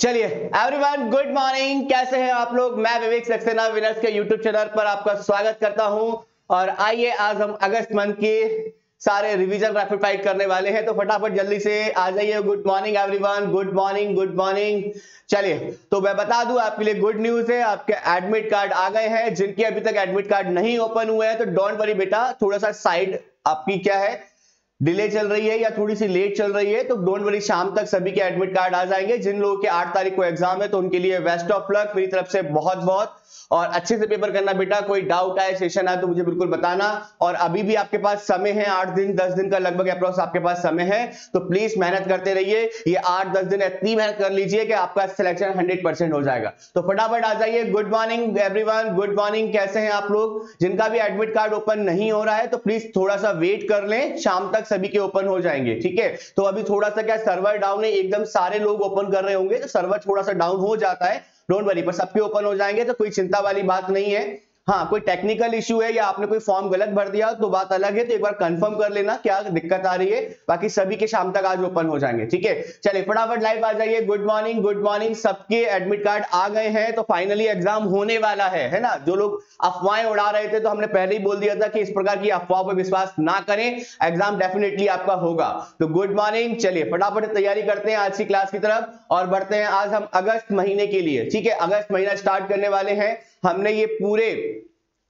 चलिए everyone good morning कैसे हैं आप लोग? मैं विवेक सक्सेना विनर्स के यूट्यूब चैनल पर आपका स्वागत करता हूँ। और आइए, आज हम अगस्त मंथ के सारे रिवीजन रैपिड फाइट करने वाले हैं। तो फटाफट जल्दी से आ जाइए। Good morning everyone good morning good morning चलिए तो मैं बता दूँ, आपके लिए गुड न्यूज़ है। आपके एडमिट कार्ड आ गए हैं। जिनके अभी तक एडमिट कार्ड नहीं ओपन हुए हैं तो डोंट वरी बेटा, थोड़ा सा साइड आपकी क्या है? डिले चल रही है या थोड़ी सी लेट चल रही है तो डोंट वरी, शाम तक सभी के एडमिट कार्ड आ जाएँगे। जिन लोगों के आठ तारीख को एग्ज़ाम है तो उनके लिए बेस्ट ऑफ़ लक मेरी तरफ़ से बहुत बहुत, और अच्छे से पेपर करना बेटा, कोई डाउट आए सेशन आए तो मुझे बिल्कुल बताना। और अभी भी आपके पास समय है, आठ दिन, दस दिन का लगभग अप्रोक्स आपके पास समय है तो प्लीज़ मेहनत करते रहिए। ये आठ, दस दिन इतनी मेहनत कर लीजिए कि आपका सिलेक्शन हंड्रेड हो जाएगा। तो फटाफट आ जाइए। Good morning everyone good morning कैसे हैं आप लोग? जिनका भी एडमिट कार्ड ओपन नहीं हो रहा है तो प्लीज़ थोड़ा सा वेट कर लें। शाम तक सभी के ओपन हो जाएँगे, ठीक है? तो अभी थोड़ा सा क्या सर्वर डाउन है, एकदम सारे लोग ओपन कर रहे होंगे तो सर्वर थोड़ा सा डाउन हो जाता है डोंट वरी पर सबके ओपन हो जाएँगे तो कोई चिंता वाली बात नहीं है। हाँ कोई टेक्निकल इश्यू है या आपने कोई फॉर्म गलत भर दिया तो बात अलग है तो एक बार कंफर्म कर लेना क्या दिक्कत आ रही है। बाकी सभी के शाम तक आज ओपन हो जाएँगे, ठीक है? चलिए, फटाफट लाइव आ जाइए। गुड मॉर्निंग गुड मॉर्निंग सबके एडमिट कार्ड आ गए हैं तो फाइनली एग्ज़ाम होने वाला है है ना? जो लोग अफवाहें उड़ा रहे थे तो हमने पहले ही बोल दिया था कि इस प्रकार की अफवाह पर विश्वास ना करें एग्ज़ाम डेफिनेटली आपका होगा। तो गुड मॉर्निंग चलिए, फटाफट तैयारी करते हैं आज की क्लास की तरफ़, और बढ़ते हैं आज हम अगस्त महीने के लिए, ठीक है? अगस्त महीना स्टार्ट करने वाले हैं हमने ये पूरे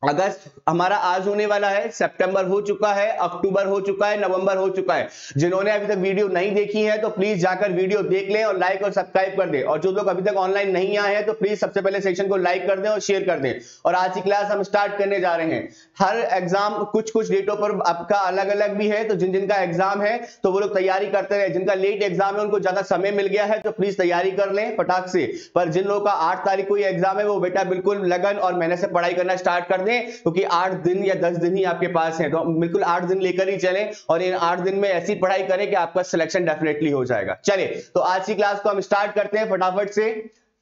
अगस्त हमारा आज होने वाला है, सितंबर हो चुका है, अक्टूबर हो चुका है, नवंबर हो चुका है। जिन्होंने अभी तक वीडियो नहीं देखी है तो प्लीज़ जाकर वीडियो देख लें और लाइक और सब्सक्राइब कर दें। और जो लोग अभी तक ऑनलाइन नहीं आए हैं तो प्लीज़ सबसे पहले सेशन को लाइक कर दें और शेयर कर दें। और आज की क्लास हम स्टार्ट करने जा रहे हैं। हर एग्ज़ाम कुछ कुछ डेटों पर आपका अलग अलग भी है तो जिन जिनका एग्ज़ाम है तो वो लोग तैयारी करते रहे। जिनका लेट एग्ज़ाम है, उनको ज़्यादा समय मिल गया है तो प्लीज़ तैयारी कर लें फटाक से। पर जिन लोगों का आठ तारीख को एग्ज़ाम है, वो बेटा बिल्कुल लगन और मेहनत से पढ़ाई करना स्टार्ट कर दें। क्योंकि तो आठ दिन या दस दिन ही आपके पास है। तो बिल्कुल आठ दिन लेकर ही चलें और इन आठ दिन में ऐसी पढ़ाई करें कि आपका सिलेक्शन डेफिनेटली हो जाएगा। चलिए तो आज की क्लास को हम स्टार्ट करते हैं फटाफट से।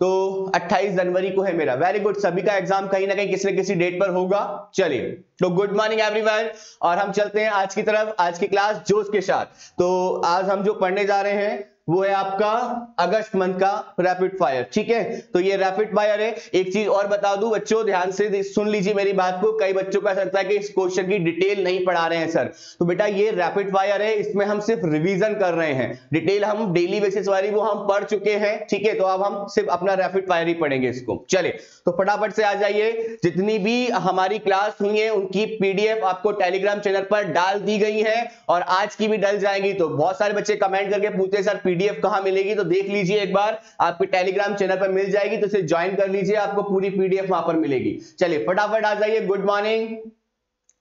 तो 28 जनवरी को है मेरा। वेरी गुड सभी का एग्ज़ाम कहीं ना कहीं किसी न किसी डेट पर होगा। चलिए तो गुड मॉर्निंग एवरीवन और हम चलते हैं आज की तरफ़, आज की क्लास जोश के साथ। तो आज हम जो पढ़ने जा रहे हैं वो है आपका अगस्त मंथ का रैपिड फायर ठीक है? तो ये रैपिड फायर है। एक चीज़ और बता दूँ, बच्चों, ध्यान से सुन लीजिए मेरी बात को। कई बच्चों का लगता है कि इस क्वेश्चन की डिटेल नहीं पढ़ा रहे हैं सर तो बेटा, ये रैपिड फायर है, इसमें हम सिर्फ़ रिवीजन कर रहे हैं। डिटेल हम डेली बेसिस वाली, वो हम पढ़ चुके हैं, ठीक है? तो अब हम सिर्फ़ अपना रैपिड फायर ही पढ़ेंगे इसको। चले तो फटाफट से आ जाइए। जितनी भी हमारी क्लास हुई है, उनकी पीडीएफ आपको टेलीग्राम चैनल पर डाल दी गई है। और आज की भी डल जाएँगी। तो बहुत सारे बच्चे कमेंट करके पूछते सर पीडीएफ कहाँ मिलेगी तो देख लीजिए एक बार। आपके टेलीग्राम चैनल पर मिल जाएगी तो इसे ज्वाइन कर लीजिए, आपको पूरी पीडीएफ वहाँ पर मिलेगी। चलिए, फटाफट आ जाइए। गुड मॉर्निंग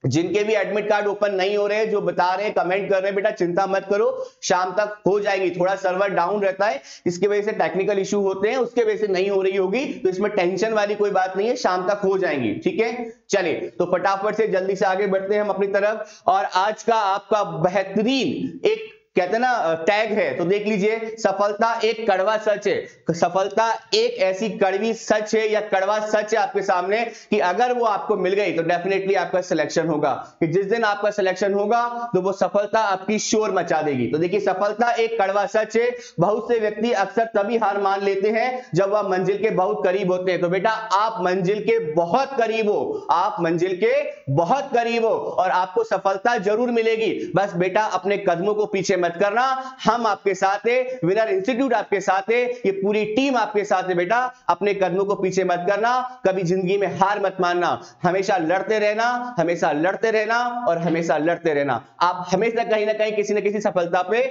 जिनके भी एडमिट कार्ड ओपन नहीं हो रहे जो बता रहे हैं कमेंट कर रहे हैं, बेटा चिंता मत करो, शाम तक हो जाएगी। थोड़ा सर्वर डाउन रहता है, इसके वजह से टेक्निकल इशू होते हैं, उसके वजह से नहीं हो रही होगी तो इसमें टेंशन वाली कोई बात नहीं है, शाम तक हो जाएँगी, ठीक है? चलिए तो फटाफट से जल्दी से आगे बढ़ते हैं हम अपनी तरफ़। और आज का आपका बेहतरीन एक कहते हैं ना टैग है तो देख लीजिए, सफलता एक कड़वा सच है। सफलता एक ऐसी कड़वी सच है या कड़वा सच है आपके सामने कि अगर वो आपको मिल गई तो डेफिनेटली आपका सिलेक्शन होगा। कि जिस दिन आपका सिलेक्शन होगा तो वो सफलता आपकी शोर मचा देगी। तो देखिए, सफलता एक कड़वा सच है। बहुत से व्यक्ति अक्सर तभी हार मान लेते हैं, जब वह मंजिल के बहुत करीब होते हैं। तो बेटा, आप मंजिल के बहुत करीब हो। आप मंजिल के बहुत करीब हो और आपको सफलता ज़रूर मिलेगी। बस बेटा, अपने कदमों को पीछे मत करना। हम आपके साथ है विनर इंस्टीट्यूट आपके साथ है, ये पूरी टीम आपके साथ है बेटा। अपने कदमों को पीछे मत करना, कभी ज़िंदगी में हार मत मानना। हमेशा लड़ते रहना, हमेशा लड़ते रहना और हमेशा लड़ते रहना। आप हमेशा कहीं ना कहीं किसी ना किसी सफलता पे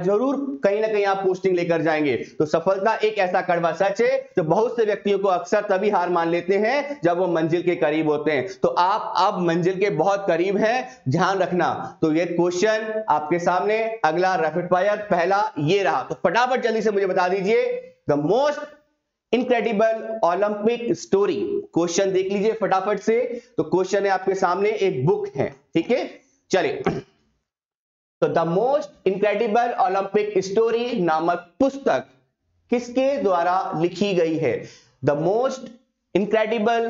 ज़रूर कहीं ना कहीं आप पोस्टिंग लेकर जाएँगे। तो सफलता एक ऐसा कड़वा सच है जो बहुत से व्यक्तियों को अक्सर तभी हार मान लेते हैं, जब वो मंजिल के करीब होते हैं। तो आप अब मंजिल के बहुत करीब हैं, ध्यान रखना। तो ये क्वेश्चन आपके सामने, अगला अगला रैपिड फायर पहला ये रहा। तो फटाफट जल्दी से मुझे बता दीजिए the most incredible Olympic story question देख लीजिए फटाफट से। तो क्वेश्चन है आपके सामने, एक बुक है, ठीक है? चलिए। तो the most incredible Olympic story नामक पुस्तक किसके द्वारा लिखी गई है? The most incredible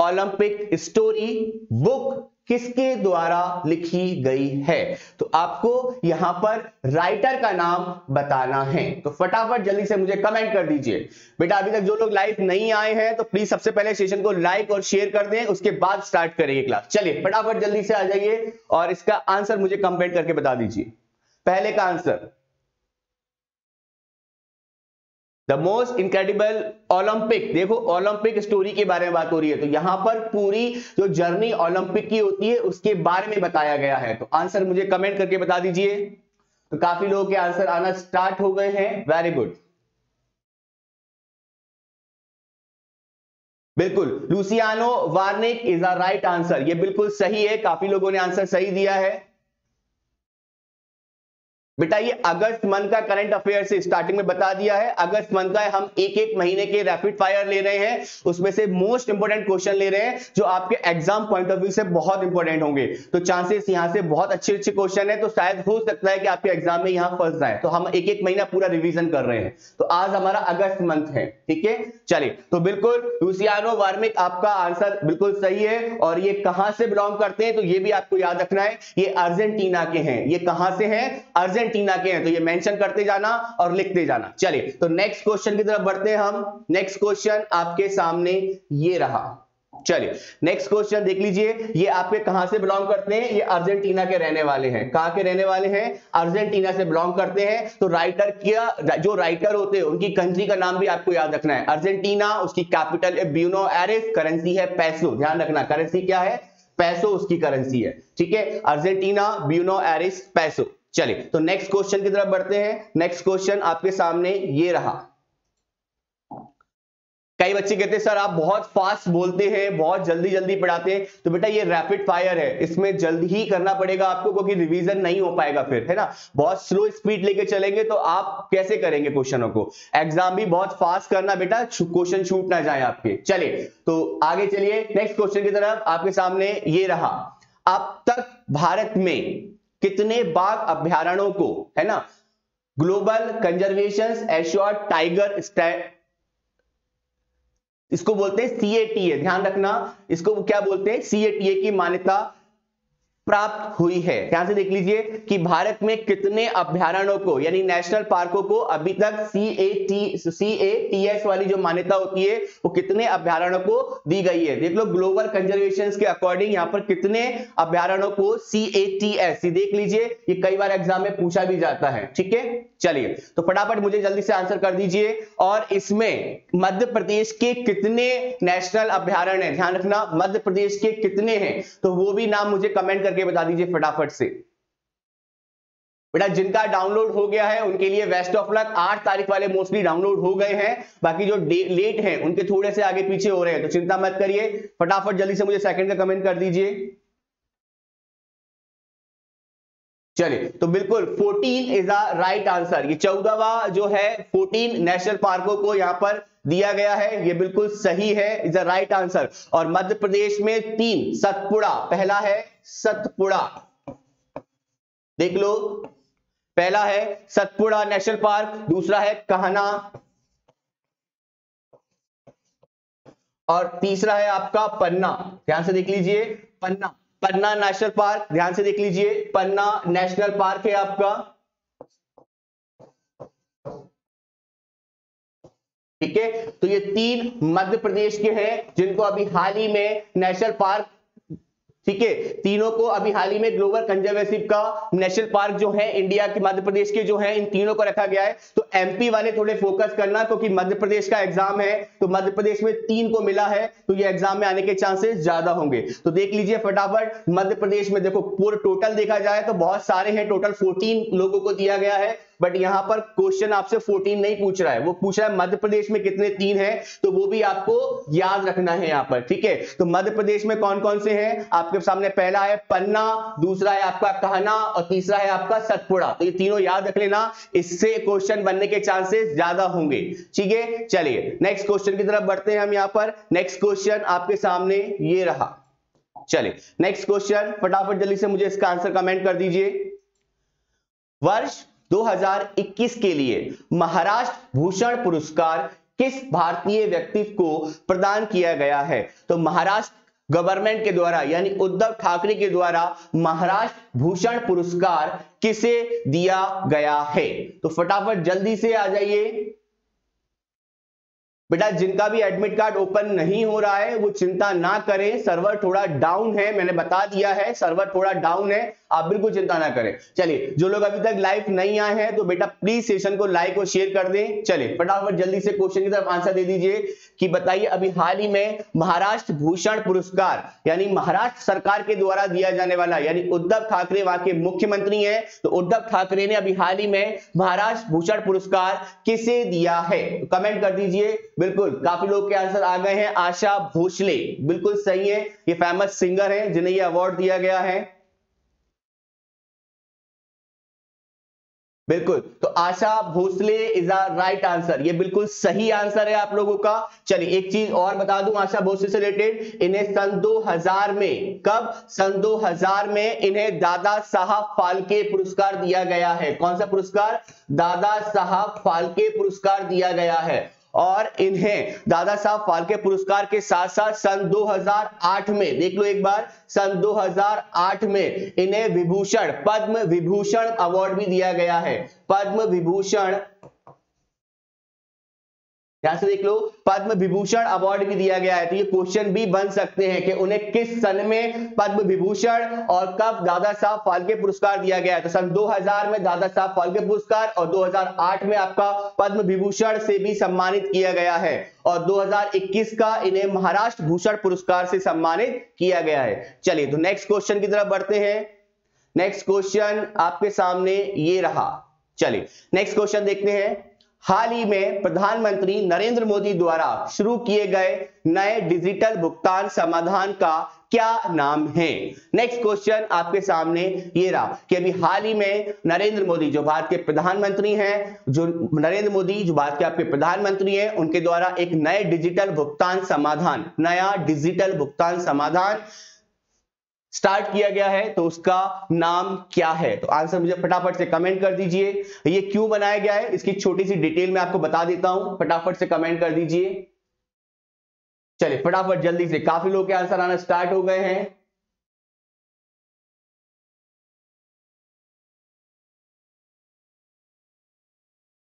Olympic story book किसके द्वारा लिखी गई है? तो आपको यहाँ पर राइटर का नाम बताना है। तो फटाफट जल्दी से मुझे कमेंट कर दीजिए। बेटा, अभी तक जो लोग लाइव नहीं आए हैं तो प्लीज़ सबसे पहले सेशन को लाइक और शेयर कर दें, उसके बाद स्टार्ट करेंगे क्लास चलिए, फटाफट जल्दी से आ जाइए और इसका आंसर मुझे कमेंट करके बता दीजिए। पहले का answer the most incredible Olympic देखो ओलंपिक स्टोरी के बारे में बात हो रही है। तो यहाँ पर पूरी जो जर्नी ओलंपिक की होती है, उसके बारे में बताया गया है। तो आंसर मुझे कमेंट करके बता दीजिए। तो काफ़ी लोगों के आंसर आना स्टार्ट हो गए हैं। वेरी गुड बिल्कुल। Luciano Wernick is a right answer ये बिल्कुल सही है। काफ़ी लोगों ने आंसर सही दिया है। बेटा, ये अगस्त मंथ का करंट अफेयर से स्टार्टिंग में बता दिया है। अगस्त मंथ का हम एक एक महीने के रैपिड फायर ले रहे हैं। उसमें से मोस्ट इंपोर्टेंट क्वेश्चन ले रहे हैं, जो आपके एग्ज़ाम पॉइंट ऑफ़ व्यू से बहुत इंपॉर्टेंट होंगे। तो चांसेस यहाँ से बहुत अच्छे अच्छे क्वेश्चन है। तो शायद हो सकता है कि आपके एग्ज़ाम में यहाँ फंस जाए। तो हम एक एक महीना पूरा रिविजन कर रहे हैं। तो आज हमारा अगस्त मंथ है, ठीक है? चलिए तो बिल्कुल लुसियानो वार्मिक आपका आंसर बिल्कुल सही है। और ये कहाँ से बिलोंग करते हैं तो ये भी आपको याद रखना है। ये अर्जेंटीना के हैं। ये कहाँ से हैं? अर्जेंटीना के हैं तो ये मेंशन करते जाना और लिखते जाना। चलिए तो नेक्स्ट क्वेश्चन की तरफ़ बढ़ते हैं हम। नेक्स्ट क्वेश्चन आपके सामने ये रहा। चलिए नेक्स्ट क्वेश्चन देख लीजिए, ये आपके कहाँ से बिलोंग करते हैं? ये अर्जेंटीना के रहने वाले हैं। कहाँ के रहने वाले हैं? अर्जेंटीना से बिलोंग करते हैं। तो राइटर क्या, जो राइटर होते हैं, उनकी कंट्री का नाम भी आपको याद रखना है। अर्जेंटीना, उसकी कैपिटल है ब्यूनो एरिस करेंसी है पैसो। ध्यान रखना करेंसी क्या है? पैसो उसकी करेंसी है। ठीक है? अर्जेंटीना, ब्यूनो एरिस, पैसो। चलिए तो नेक्स्ट क्वेश्चन की तरफ़ बढ़ते हैं। नेक्स्ट क्वेश्चन आपके सामने ये रहा। कई बच्चे कहते हैं, सर, आप बहुत फास्ट बोलते हैं, बहुत जल्दी जल्दी पढ़ाते हैं। तो बेटा, ये रैपिड फायर है। इसमें जल्द ही करना पड़ेगा आपको, क्योंकि रिवीजन नहीं हो पाएगा फिर, है ना? बहुत स्लो स्पीड लेके चलेंगे तो आप कैसे करेंगे क्वेश्चनों को? एग्ज़ाम भी बहुत फास्ट करना बेटा क्वेश्चन छूट ना जाए आपके। चलिए तो आगे चलिए। नेक्स्ट क्वेश्चन की तरफ़ आपके सामने ये रहा। अब तक भारत में कितने बाघ अभ्यारणों को, है ना? ग्लोबल कंजर्वेशन एश्योर टाइगर इसको बोलते हैं सीएटीए ध्यान रखना। इसको क्या बोलते हैं? सीएटीए की मान्यता प्राप्त हुई है। ध्यान से देख लीजिए कि भारत में कितने अभ्यारणों को, यानी नेशनल पार्कों को अभी तक C A T C A T S वाली जो मान्यता होती है, वो कितने अभ्यारणों को दी गई है? देख लो ग्लोबल कंजर्वेशन के अकॉर्डिंग यहाँ पर कितने अभ्यारणों को सी ए टी एस देख लीजिए ये कई बार एग्ज़ाम में पूछा भी जाता है, ठीक है? चलिए तो फटाफट मुझे जल्दी से आंसर कर दीजिए। और इसमें मध्य प्रदेश के कितने नेशनल अभ्यारण है? ध्यान रखना, मध्य प्रदेश के कितने हैं? तो वो भी नाम मुझे कमेंट करके बता दीजिए फटाफट से। बेटा, जिनका डाउनलोड हो गया है, उनके लिए वेस्ट ऑफ़ लक आठ तारीख वाले मोस्टली डाउनलोड हो गए हैं, बाकी जो लेट हैं, उनके थोड़े से आगे पीछे हो रहे हैं तो चिंता मत करिए। फटाफट जल्दी से मुझे सेकंड का कमेंट कर दीजिए। चलिए तो बिल्कुल 14 इज़ अ राइट आंसर ये चौदहवा जो है 14 नेशनल पार्कों को यहाँ पर दिया गया है। ये बिल्कुल सही है इज़ अ राइट आंसर और मध्य प्रदेश में तीन, सतपुड़ा, पहला है सतपुड़ा। देख लो, पहला है सतपुड़ा नेशनल पार्क दूसरा है कहना। और तीसरा है आपका पन्ना। ध्यान से देख लीजिए, पन्ना। पन्ना नेशनल पार्क, ध्यान से देख लीजिए, पन्ना नेशनल पार्क है आपका। ठीक है? तो ये तीन मध्य प्रदेश के हैं, जिनको अभी हाल ही में नेशनल पार्क ठीक है? तीनों को अभी हाल ही में ग्लोबल कंजर्वेसिव का नेशनल पार्क जो है, इंडिया के मध्य प्रदेश के जो है, इन तीनों को रखा गया है। तो एमपी वाले थोड़े फोकस करना, क्योंकि मध्य प्रदेश का एग्ज़ाम है तो मध्य प्रदेश में तीन को मिला है तो ये एग्ज़ाम में आने के चांसेस ज़्यादा होंगे। तो देख लीजिए फटाफट, मध्य प्रदेश में देखो, पूरा टोटल देखा जाए तो बहुत सारे हैं टोटल फोर्टीन लोगों को दिया गया है। बट यहाँ पर क्वेश्चन आपसे 14 नहीं पूछ रहा है। वो पूछ रहा है, मध्य प्रदेश में कितने तीन है? तो वो भी आपको याद रखना है यहाँ पर, ठीक है? तो मध्य प्रदेश में कौन कौन से हैं? आपके सामने पहला है पन्ना, दूसरा है आपका कहना, और तीसरा है आपका सतपुड़ा। तो ये तीनों याद रख लेना, इससे क्वेश्चन बनने के चांसेस ज़्यादा होंगे। ठीक है? चलिए नेक्स्ट क्वेश्चन की तरफ़ बढ़ते हैं हम यहाँ पर। नेक्स्ट क्वेश्चन आपके सामने ये रहा। चलिए नेक्स्ट क्वेश्चन फटाफट जल्दी से मुझे इसका आंसर कमेंट कर दीजिए। वर्ष 2021 के लिए महाराष्ट्र भूषण पुरस्कार किस भारतीय व्यक्ति को प्रदान किया गया है? तो महाराष्ट्र गवर्नमेंट के द्वारा, यानी उद्धव ठाकरे के द्वारा महाराष्ट्र भूषण पुरस्कार किसे दिया गया है? तो फटाफट जल्दी से आ जाइए। बेटा, जिनका भी एडमिट कार्ड ओपन नहीं हो रहा है, वो चिंता ना करें। सर्वर थोड़ा डाउन है, मैंने बता दिया है। सर्वर थोड़ा डाउन है, आप बिल्कुल चिंता ना करें। चलिए, जो लोग अभी तक लाइव नहीं आए हैं तो बेटा प्लीज़ सेशन को लाइक और शेयर कर दें। चलिए, फटाफट जल्दी से क्वेश्चन की तरफ़ आंसर दे दीजिए। कि बताइए, अभी हाल ही में महाराष्ट्र भूषण पुरस्कार, यानी महाराष्ट्र सरकार के द्वारा दिया जाने वाला, यानी उद्धव ठाकरे वहाँ के मुख्यमंत्री हैं तो उद्धव ठाकरे ने अभी हाल ही में महाराष्ट्र भूषण पुरस्कार किसे दिया है? कमेंट कर दीजिए। बिल्कुल, काफ़ी लोग के आंसर आ गए हैं। आशा भोसले, बिल्कुल सही है, ये फ़ेमस सिंगर है, जिन्हें ये अवार्ड दिया गया है। बिल्कुल। तो Asha Bhosle is a right answer ये बिल्कुल सही आंसर है आप लोगों का। चलिए, एक चीज़ और बता दूँ आशा भोसले से रिलेटेड इन्हें सन 2000 में, कब? सन 2000 में इन्हें दादा साहब फालके पुरस्कार दिया गया है। कौन सा पुरस्कार? दादा साहब फालके पुरस्कार दिया गया है। और इन्हें दादा साहब फाल्के पुरस्कार के साथ साथ सन 2008 में, देख लो एक बार, सन 2008 में इन्हें विभूषण, पद्म विभूषण अवार्ड भी दिया गया है। पद्म विभूषण यहाँ से देख लो पद्म विभूषण अवार्ड भी दिया गया है। तो ये क्वेश्चन भी बन सकते हैं कि उन्हें किस सन में पद्म विभूषण और कब दादा साहब फाल्के पुरस्कार दिया गया है। तो सन 2000 में दादा साहब फाल्के पुरस्कार और 2008 में आपका पद्म विभूषण से भी सम्मानित किया गया है। और 2021 का इन्हें महाराष्ट्र भूषण पुरस्कार से सम्मानित किया गया है। चलिए तो नेक्स्ट क्वेश्चन की तरफ़ बढ़ते हैं। नेक्स्ट क्वेश्चन आपके सामने ये रहा। चलिए नेक्स्ट क्वेश्चन देखते हैं। हाल ही में प्रधानमंत्री नरेंद्र मोदी द्वारा शुरू किए गए नए डिजिटल भुगतान समाधान का क्या नाम है? नेक्स्ट क्वेश्चन आपके सामने ये रहा कि अभी हाल ही में नरेंद्र मोदी जो भारत के प्रधानमंत्री हैं, जो नरेंद्र मोदी जो भारत के आपके प्रधानमंत्री हैं, उनके द्वारा एक नए डिजिटल भुगतान समाधान, नया डिजिटल भुगतान समाधान स्टार्ट किया गया है तो उसका नाम क्या है? तो आंसर मुझे फटाफट से कमेंट कर दीजिए। ये क्यों बनाया गया है? इसकी छोटी सी डिटेल में आपको बता देता हूँ। फटाफट से कमेंट कर दीजिए। चलिए, फटाफट जल्दी से। काफ़ी लोग के आंसर आना स्टार्ट हो गए हैं।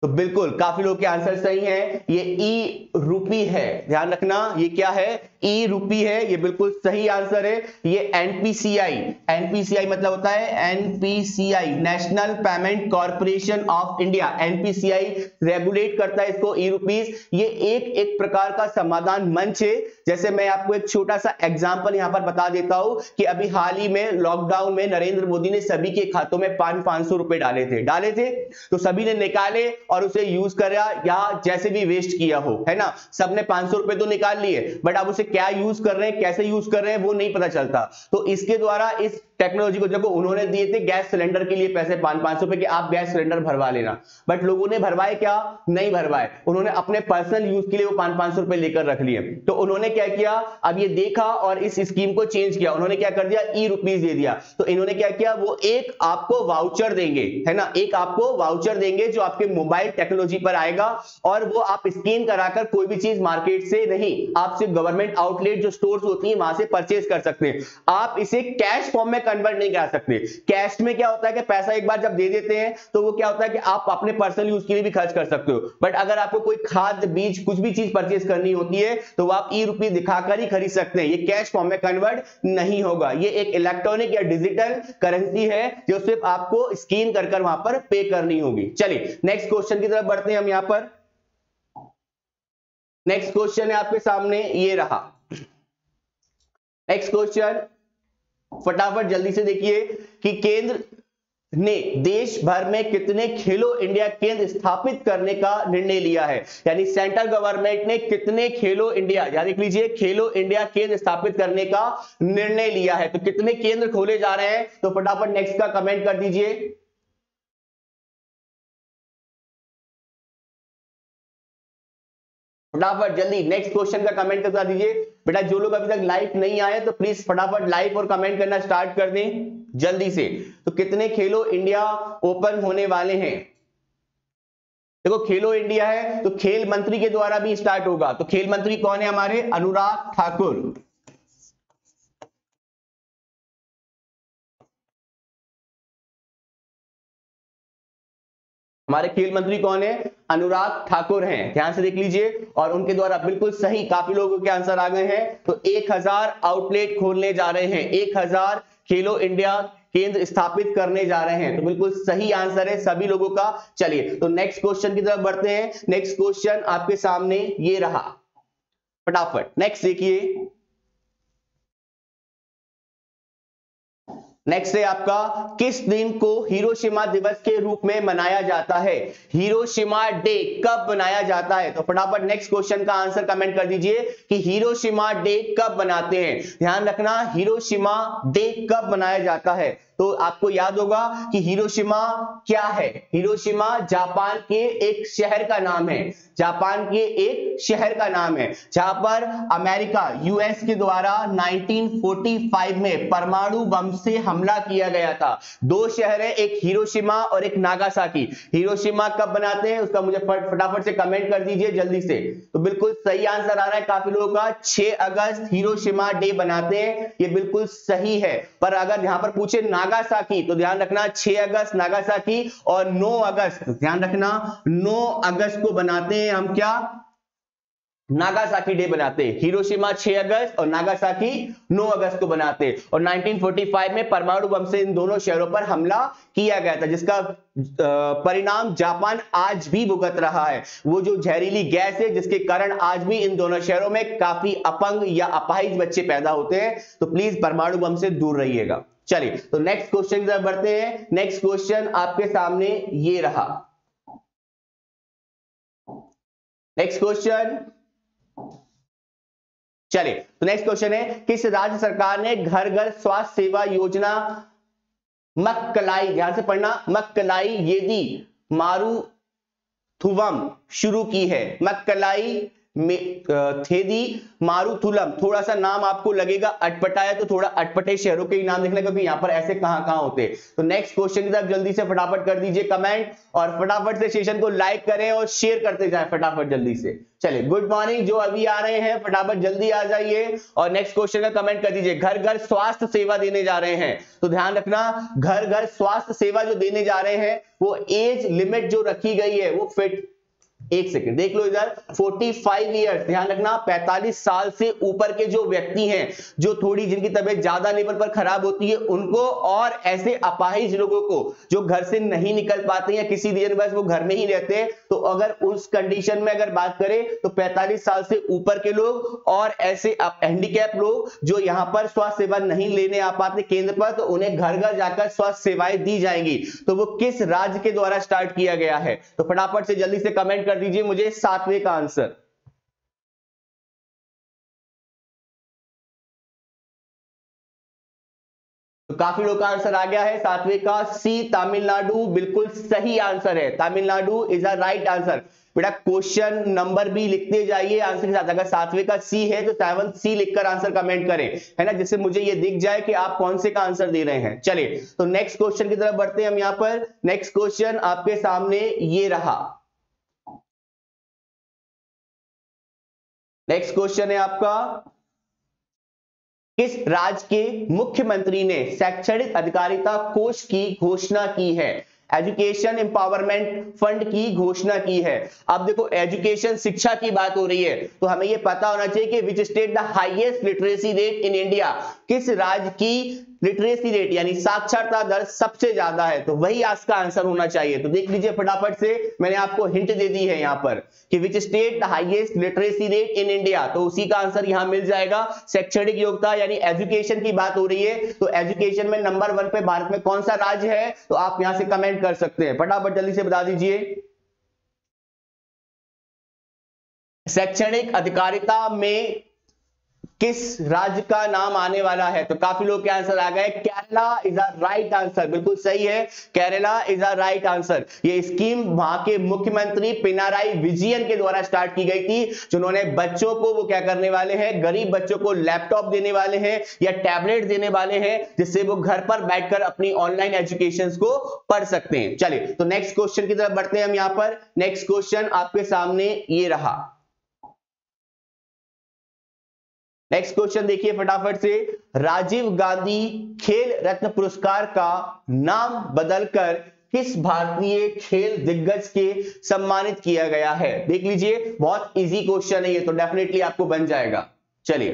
तो बिल्कुल, काफ़ी लोग के आंसर सही हैं। ये ई रूपी है। ध्यान रखना, ये क्या है? ई रूपी है, ये बिल्कुल सही आंसर है। ये एनपीसीआई एनपीसीआई मतलब होता है NPCI National Payment Corporation of India NPCI regulate करता है इसको ई रूपीज ये एक एक प्रकार का समाधान मंच है। जैसे मैं आपको एक छोटा सा एग्ज़ाम्पल यहाँ पर बता देता हूँ कि अभी हाल ही में लॉकडाउन में नरेंद्र मोदी ने सभी के खातों में पाँच पाँच रुपए डाले थे। डाले थे? तो सभी ने निकाले और उसे यूज़ करा या जैसे भी वेस्ट किया हो, है ना? सबने पाँच सौ रुपए तो निकाल लिए बट अब उसे क्या यूज़ कर रहे हैं, कैसे यूज़ कर रहे हैं, वो नहीं पता चलता। तो इसके द्वारा इस टेक्नोलॉजी को जब उन्होंने दिए थे गैस सिलेंडर के लिए पैसे पाँच पाँच सौ रुपए आप गैस सिलेंडर भरवा लेना। बट लोगों ने भरवाए क्या? नहीं भरवाए। उन्होंने अपने पर्सनल यूज़ के लिए वो पाँच पाँच सौ रुपए लेकर रख लिए। तो उन्होंने क्या किया? अब ये देखा और इस स्कीम को चेंज किया। उन्होंने क्या कर दिया? ई रुपीज़ दे दिया। तो इन्होंने क्या किया? वो एक आपको वाउचर देंगे, है ना? एक आपको वाउचर देंगे जो आपके मोबाइल टेक्नोलॉजी पर आएगा और वो आप स्कैन कराकर कोई भी चीज़ मार्केट से नहीं, आप सिर्फ़ गवर्नमेंट आउटलेट जो स्टोर्स होती है, वहाँ से परचेज कर सकते हैं। आप इसे कैश फॉर्म में कन्वर्ट नहीं करा सकते। कैश में क्या होता है कि पैसा एक बार जब दे देते हैं तो वो क्या होता है कि आप अपने पर्सनल यूज़ के लिए भी खर्च कर सकते हो। बट अगर आपको कोई खाद, बीज, कुछ भी चीज़ परचेज करनी होती है तो आप ई रुपी दिखाकर ही खरीद सकते हैं। ये कैश फॉर्म में कन्वर्ट नहीं होगा। ये एक इलेक्ट्रॉनिक या डिजिटल करेंसी है, जो सिर्फ़ आपको स्कैन कर वहाँ पर पे करनी होगी। चलिए नेक्स्ट क्वेश्चन की तरफ़ बढ़ते हैं हम यहाँ पर। नेक्स्ट क्वेश्चन है आपके सामने, ये रहा। नेक्स्ट क्वेश्चन फटाफट जल्दी से देखिए कि केंद्र ने देश भर में कितने खेलो इंडिया केंद्र स्थापित करने का निर्णय लिया है? यानी सेंट्रल गवर्नमेंट ने कितने खेलो इंडिया, याद देख लीजिए खेलो इंडिया केंद्र स्थापित करने का निर्णय लिया है। तो कितने केंद्र खोले जा रहे हैं? तो फटाफट नेक्स्ट का कमेंट कर दीजिए। फटाफट जल्दी नेक्स्ट क्वेश्चन का कमेंट करवा दीजिए। बेटा, जो लोग अभी तक लाइव नहीं आए तो प्लीज़ फटाफट लाइव और कमेंट करना स्टार्ट कर दें जल्दी से। तो कितने खेलो इंडिया ओपन होने वाले हैं? देखो, खेलो इंडिया है तो खेल मंत्री के द्वारा भी स्टार्ट होगा। तो खेल मंत्री कौन है हमारे? अनुराग ठाकुर। हमारे खेल मंत्री कौन है? अनुराग ठाकुर हैं। ध्यान से देख लीजिए। और उनके द्वारा बिल्कुल सही काफ़ी लोगों के आंसर आ गए हैं। तो 1000 आउटलेट खोलने जा रहे हैं। 1000 खेलो इंडिया केंद्र स्थापित करने जा रहे हैं। तो बिल्कुल सही आंसर है सभी लोगों का। चलिए तो नेक्स्ट क्वेश्चन की तरफ़ बढ़ते हैं। नेक्स्ट क्वेश्चन आपके सामने ये रहा। फटाफट नेक्स्ट देखिए। नेक्स्ट है आपका किस दिन को हिरोशिमा दिवस के रूप में मनाया जाता है? हिरोशिमा डे कब मनाया जाता है? तो फटाफट नेक्स्ट क्वेश्चन का आंसर कमेंट कर दीजिए कि हिरोशिमा डे कब मनाते हैं। ध्यान रखना हिरोशिमा डे कब मनाया जाता है? तो आपको याद होगा कि हिरोशिमा क्या है? हिरोशिमा जापान के एक शहर का नाम है। जापान के एक शहर का नाम है, जहाँ पर अमेरिका यूएस के द्वारा 1945 में परमाणु बम से हमला किया गया था। दो शहर है, एक हिरोशिमा और एक नागासाकी। हिरोशिमा कब बनाते हैं, उसका मुझे फटाफट से कमेंट कर दीजिए जल्दी से। तो बिल्कुल सही आंसर आ रहा है, काफ़ी लोगों का 6 अगस्त हिरोशिमा डे बनाते हैं, ये बिल्कुल सही है। पर अगर यहाँ पर पूछे नागा नागासाकी तो ध्यान रखना 6 अगस्त नागासाकी और 9 अगस्त। ध्यान रखना 9 अगस्त को बनाते हैं हम क्या? नागासाकी डे बनाते हिरोशिमा 6 अगस्त और नागासाकी 9 अगस्त को बनाते और 1945 में परमाणु बम से इन दोनों शहरों पर हमला किया गया था, जिसका परिणाम जापान आज भी भुगत रहा है। वो जो जहरीली गैस है, जिसके कारण आज भी इन दोनों शहरों में काफ़ी अपंग या अपाहिज बच्चे पैदा होते हैं तो प्लीज़ परमाणु बम से दूर रहिएगा। चलिए तो नेक्स्ट क्वेश्चन की तरफ़ बढ़ते हैं। नेक्स्ट क्वेश्चन आपके सामने ये रहा। नेक्स्ट क्वेश्चन चलिए तो नेक्स्ट क्वेश्चन है, किस राज्य सरकार ने घर घर स्वास्थ्य सेवा योजना मक्कलाई, ध्यान से पढ़ना, मक्कलाई येदी मारू थुवम शुरू की है। मक्कलाई थेदी मारुथुलम। थोड़ा सा नाम आपको लगेगा अटपटाया तो थोड़ा अटपटे शहरों के ही नाम देखना, क्योंकि यहाँ पर ऐसे कहाँ कहाँ होते हैं। तो नेक्स्ट क्वेश्चन की तरफ़ जल्दी से फटाफट कर दीजिए कमेंट और फटाफट से सेशन को लाइक करें और शेयर करते जाए फटाफट जल्दी से। चलिए गुड मॉर्निंग जो अभी आ रहे हैं, फटाफट जल्दी आ जाइए, और नेक्स्ट क्वेश्चन का कमेंट कर दीजिए। घर घर स्वास्थ्य सेवा देने जा रहे हैं। तो ध्यान रखना घर घर स्वास्थ्य सेवा जो देने जा रहे हैं, वो एज लिमिट जो रखी गई है, वो फिट एक सेकंड, देख लो इधर 45 इयर्स ध्यान रखना 45 साल से ऊपर के जो व्यक्ति हैं, जो थोड़ी जिनकी तबीयत ज़्यादा लेवल पर खराब होती है, उनको और ऐसे अपाहिज लोगों को, जो घर से नहीं निकल पाते हैं किसी रीजन बस वो घर में ही रहते हैं तो अगर उस कंडीशन में अगर बात करें तो 45 साल से ऊपर के लोग और ऐसे हैंडीकैप लोग, जो यहाँ पर स्वास्थ्य सेवा नहीं लेने आ पाते केंद्र पर तो उन्हें घर घर जाकर स्वास्थ्य सेवाएँ दी जाएँगी। तो वो किस राज्य के द्वारा स्टार्ट किया गया है? तो फटाफट से जल्दी से कमेंट कर दीजिए मुझे सातवें का आंसर। तो काफ़ी लोग का आंसर आ गया है, सातवें का। सी, तमिलनाडु, बिल्कुल सही आंसर है। Tamil Nadu is a right answer बेटा क्वेश्चन नंबर भी लिखते जाइए आंसर के साथ। अगर सातवें का सी है तो सेवन सी लिखकर आंसर कमेंट करें। है ना? जिससे मुझे ये दिख जाए कि आप कौन से का आंसर दे रहे हैं। चलिए तो नेक्स्ट क्वेश्चन की तरफ़ बढ़ते हैं हम यहाँ पर। नेक्स्ट क्वेश्चन आपके सामने ये रहा। नेक्स्ट क्वेश्चन है आपका। किस राज्य के मुख्यमंत्री ने शैक्षणिक अधिकारिता कोष की घोषणा की है? एजुकेशन एम्पावरमेंट फंड की घोषणा की है। अब देखो एजुकेशन शिक्षा की बात हो रही है तो हमें यह पता होना चाहिए कि which state the highest literacy rate in India किस राज्य की लिटरेसी रेट यानी साक्षरता दर सबसे ज़्यादा है? तो वही आज का आंसर होना चाहिए। तो देख लीजिए फटाफट से, मैंने आपको हिंट दे दी है यहाँ पर कि which state the highest literacy rate in India तो उसी का आंसर यहाँ मिल जाएगा। शैक्षणिक योग्यता, यानी एजुकेशन की बात हो रही है। तो एजुकेशन में नंबर वन पे भारत में कौन सा राज्य है? तो आप यहाँ से कमेंट कर सकते हैं। फटाफट जल्दी से बता दीजिए। शैक्षणिक अधिकारिता में किस राज्य का नाम आने वाला है? तो काफ़ी लोग के आंसर आ गए। Kerala is a right answer बिल्कुल सही है। Kerala is a right answer ये स्कीम वहाँ के मुख्यमंत्री पिनाराई विजयन के द्वारा स्टार्ट की गई थी, जिन्होंने बच्चों को वो क्या करने वाले हैं? गरीब बच्चों को लैपटॉप देने वाले हैं या टैबलेट देने वाले हैं, जिससे वो घर पर बैठकर अपनी ऑनलाइन एजुकेशन को पढ़ सकते हैं। चलिए तो नेक्स्ट क्वेश्चन की तरफ़ बढ़ते हैं हम यहाँ पर। नेक्स्ट क्वेश्चन आपके सामने ये रहा। नेक्स्ट क्वेश्चन देखिए फटाफट से। राजीव गांधी खेल रत्न पुरस्कार का नाम बदलकर किस भारतीय खेल दिग्गज के सम्मानित किया गया है? देख लीजिए, बहुत इजी क्वेश्चन है ये तो डेफिनेटली आपको बन जाएगा। चलिए।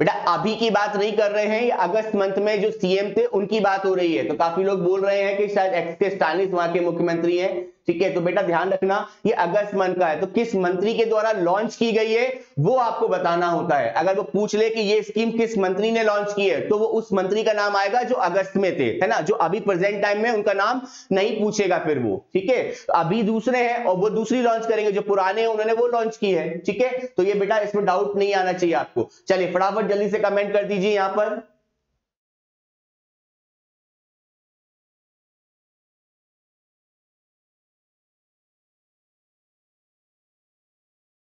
बेटा, अभी की बात नहीं कर रहे हैं, ये अगस्त मंथ में जो सीएम थे, उनकी बात हो रही है। तो काफ़ी लोग बोल रहे हैं कि शायद एक्स के स्टालिस वहाँ के मुख्यमंत्री हैं। ठीक है? तो बेटा ध्यान रखना, ये अगस्त मंथ का है तो किस मंत्री के द्वारा लॉन्च की गई है, वो आपको बताना होता है। अगर वो पूछ ले कि ये स्कीम किस मंत्री ने लॉन्च की है तो वो उस मंत्री का नाम आएगा जो अगस्त में थे, है ना? जो अभी प्रेजेंट टाइम में उनका नाम नहीं पूछेगा फिर वो, ठीक है? तो अभी दूसरे हैं और वो दूसरी लॉन्च करेंगे, जो पुराने हैं, उन्होंने वो लॉन्च की है, ठीक है? तो ये बेटा इसमें डाउट नहीं आना चाहिए आपको। चलिए, फटाफट जल्दी से कमेंट कर दीजिए यहाँ पर।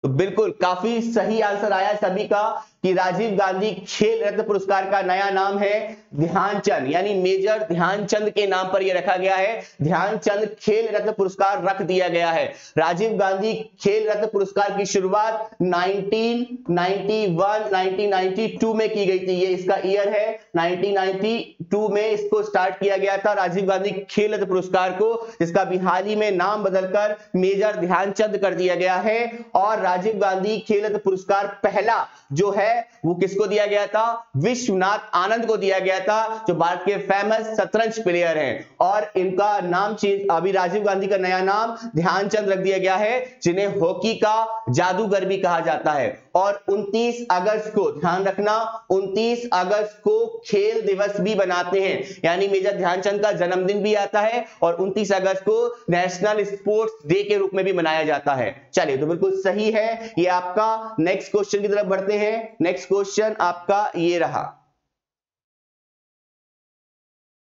तो बिल्कुल काफ़ी सही आंसर आया सभी का। कि राजीव गांधी खेल रत्न पुरस्कार का नया नाम है ध्यानचंद, यानी मेजर ध्यानचंद के नाम पर यह रखा गया है। ध्यानचंद खेल रत्न पुरस्कार रख दिया गया है। राजीव गांधी खेल रत्न पुरस्कार की शुरुआत 1991 1992 में की गई थी। ये इसका ईयर है। 1992 में इसको स्टार्ट किया गया था राजीव गांधी खेल रत्न पुरस्कार को, जिसका हाल ही में नाम बदलकर मेजर ध्यानचंद कर दिया गया है। और राजीव गांधी खेल रत्न पुरस्कार पहला जो है वो किसको दिया गया था? विश्वनाथ आनंद को दिया गया था, जो भारत के फ़ेमस शतरंज प्लेयर हैं। और इनका नाम चेंज, अभी राजीव गांधी का नया नाम ध्यानचंद रख दिया गया है, जिन्हें हॉकी का जादूगर भी कहा जाता है। और 29 अगस्त को, ध्यान रखना 29 अगस्त को खेल दिवस भी बनाते हैं। यानी मेजर ध्यानचंद का जन्मदिन भी आता है और 29 अगस्त को नेशनल स्पोर्ट्स डे के रूप में भी मनाया जाता है। चलिए तो बिल्कुल सही है। ये आपका नेक्स्ट क्वेश्चन की तरफ़ बढ़ते हैं। नेक्स्ट क्वेश्चन आपका ये रहा।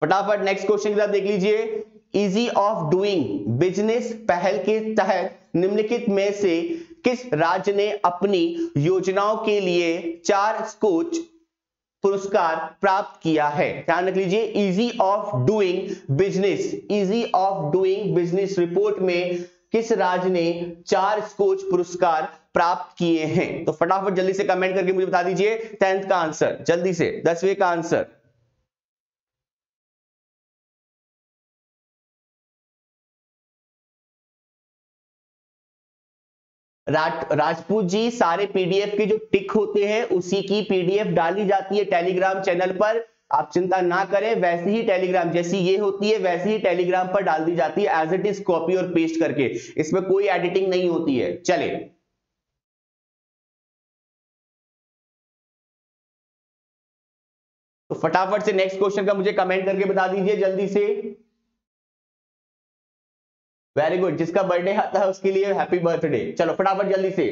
फटाफट नेक्स्ट क्वेश्चन की तरफ़ देख लीजिए। इजी ऑफ़ डूइंग बिज़नेस पहल के तहत निम्नलिखित में से किस राज्य ने अपनी योजनाओं के लिए चार स्कोच पुरस्कार प्राप्त किया है? ध्यान रख लीजिए ease of doing business ease of doing business report में किस राज्य ने चार स्कोच पुरस्कार प्राप्त किए हैं? तो फटाफट जल्दी से कमेंट करके मुझे बता दीजिए। टेंथ का आंसर जल्दी से, दसवें का आंसर राजपूत जी, सारे पीडीएफ के जो टिक होते हैं, उसी की पीडीएफ डाली जाती है टेलीग्राम चैनल पर। आप चिंता ना करें, वैसे ही टेलीग्राम जैसी ये होती है, वैसे ही टेलीग्राम पर डाल दी जाती है एज इट इज़ कॉपी और पेस्ट करके। इसमें कोई एडिटिंग नहीं होती है। चले। तो फटाफट से नेक्स्ट क्वेश्चन का मुझे कमेंट करके बता दीजिए, जल्दी से। वेरी गुड जिसका बर्थडे आता है उसके लिए हैप्पी बर्थडे चलो, फटाफट जल्दी से.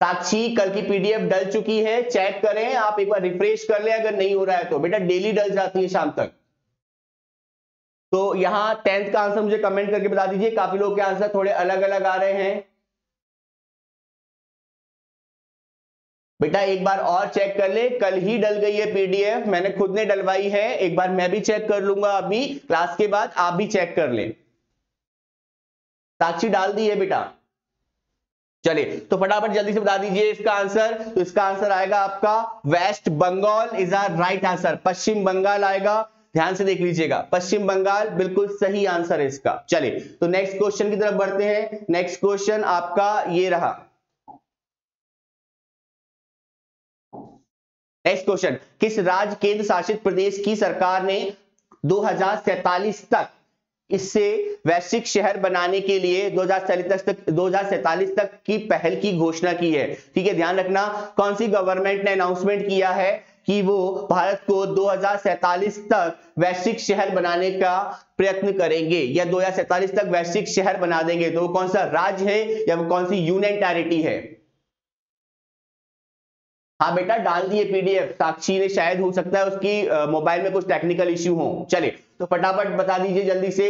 साक्षी, कल की पीडीएफ डल चुकी है. चेक करें. आप एक बार रिफ्रेश कर लें. अगर नहीं हो रहा है तो. बेटा डेली डल जाती है शाम तक. तो यहाँ टेंथ का आंसर मुझे कमेंट करके बता दीजिए. काफ़ी लोग के आंसर थोड़े अलग अलग आ रहे हैं. बेटा, एक बार और चेक कर ले। कल ही डल गई है पीडीएफ मैंने खुद ने डलवाई है। एक बार मैं भी चेक कर लूँगा अभी क्लास के बाद। आप भी चेक कर लें। साक्षी डाल दी है बेटा। चलिए तो फटाफट जल्दी से बता दीजिए इसका आंसर तो इसका आंसर आएगा आपका West Bengal is are right answer पश्चिम बंगाल आएगा। ध्यान से देख लीजिएगा। पश्चिम बंगाल बिल्कुल सही आंसर है इसका। चलिए तो नेक्स्ट क्वेश्चन की तरफ़ बढ़ते हैं। नेक्स्ट क्वेश्चन आपका ये रहा। नेक्स्ट क्वेश्चन किस राज्य केंद्र शासित प्रदेश की सरकार ने दो तक इससे वैश्विक शहर बनाने के लिए दो तक दो तक की पहल की घोषणा की है? ठीक है, ध्यान रखना, कौन सी गवर्नमेंट ने अनाउंसमेंट किया है कि वो भारत को दो तक वैश्विक शहर बनाने का प्रयत्न करेंगे या दो तक वैश्विक शहर बना देंगे? तो वो कौन सा राज्य है या वो कौन सी यूनियन टेरिटरी है? हाँ बेटा, डाल दिए पीडीएफ साक्षी ने शायद, हो सकता है उसकी मोबाइल में कुछ टेक्निकल इश्यू हो। चले तो फटाफट बता दीजिए जल्दी से।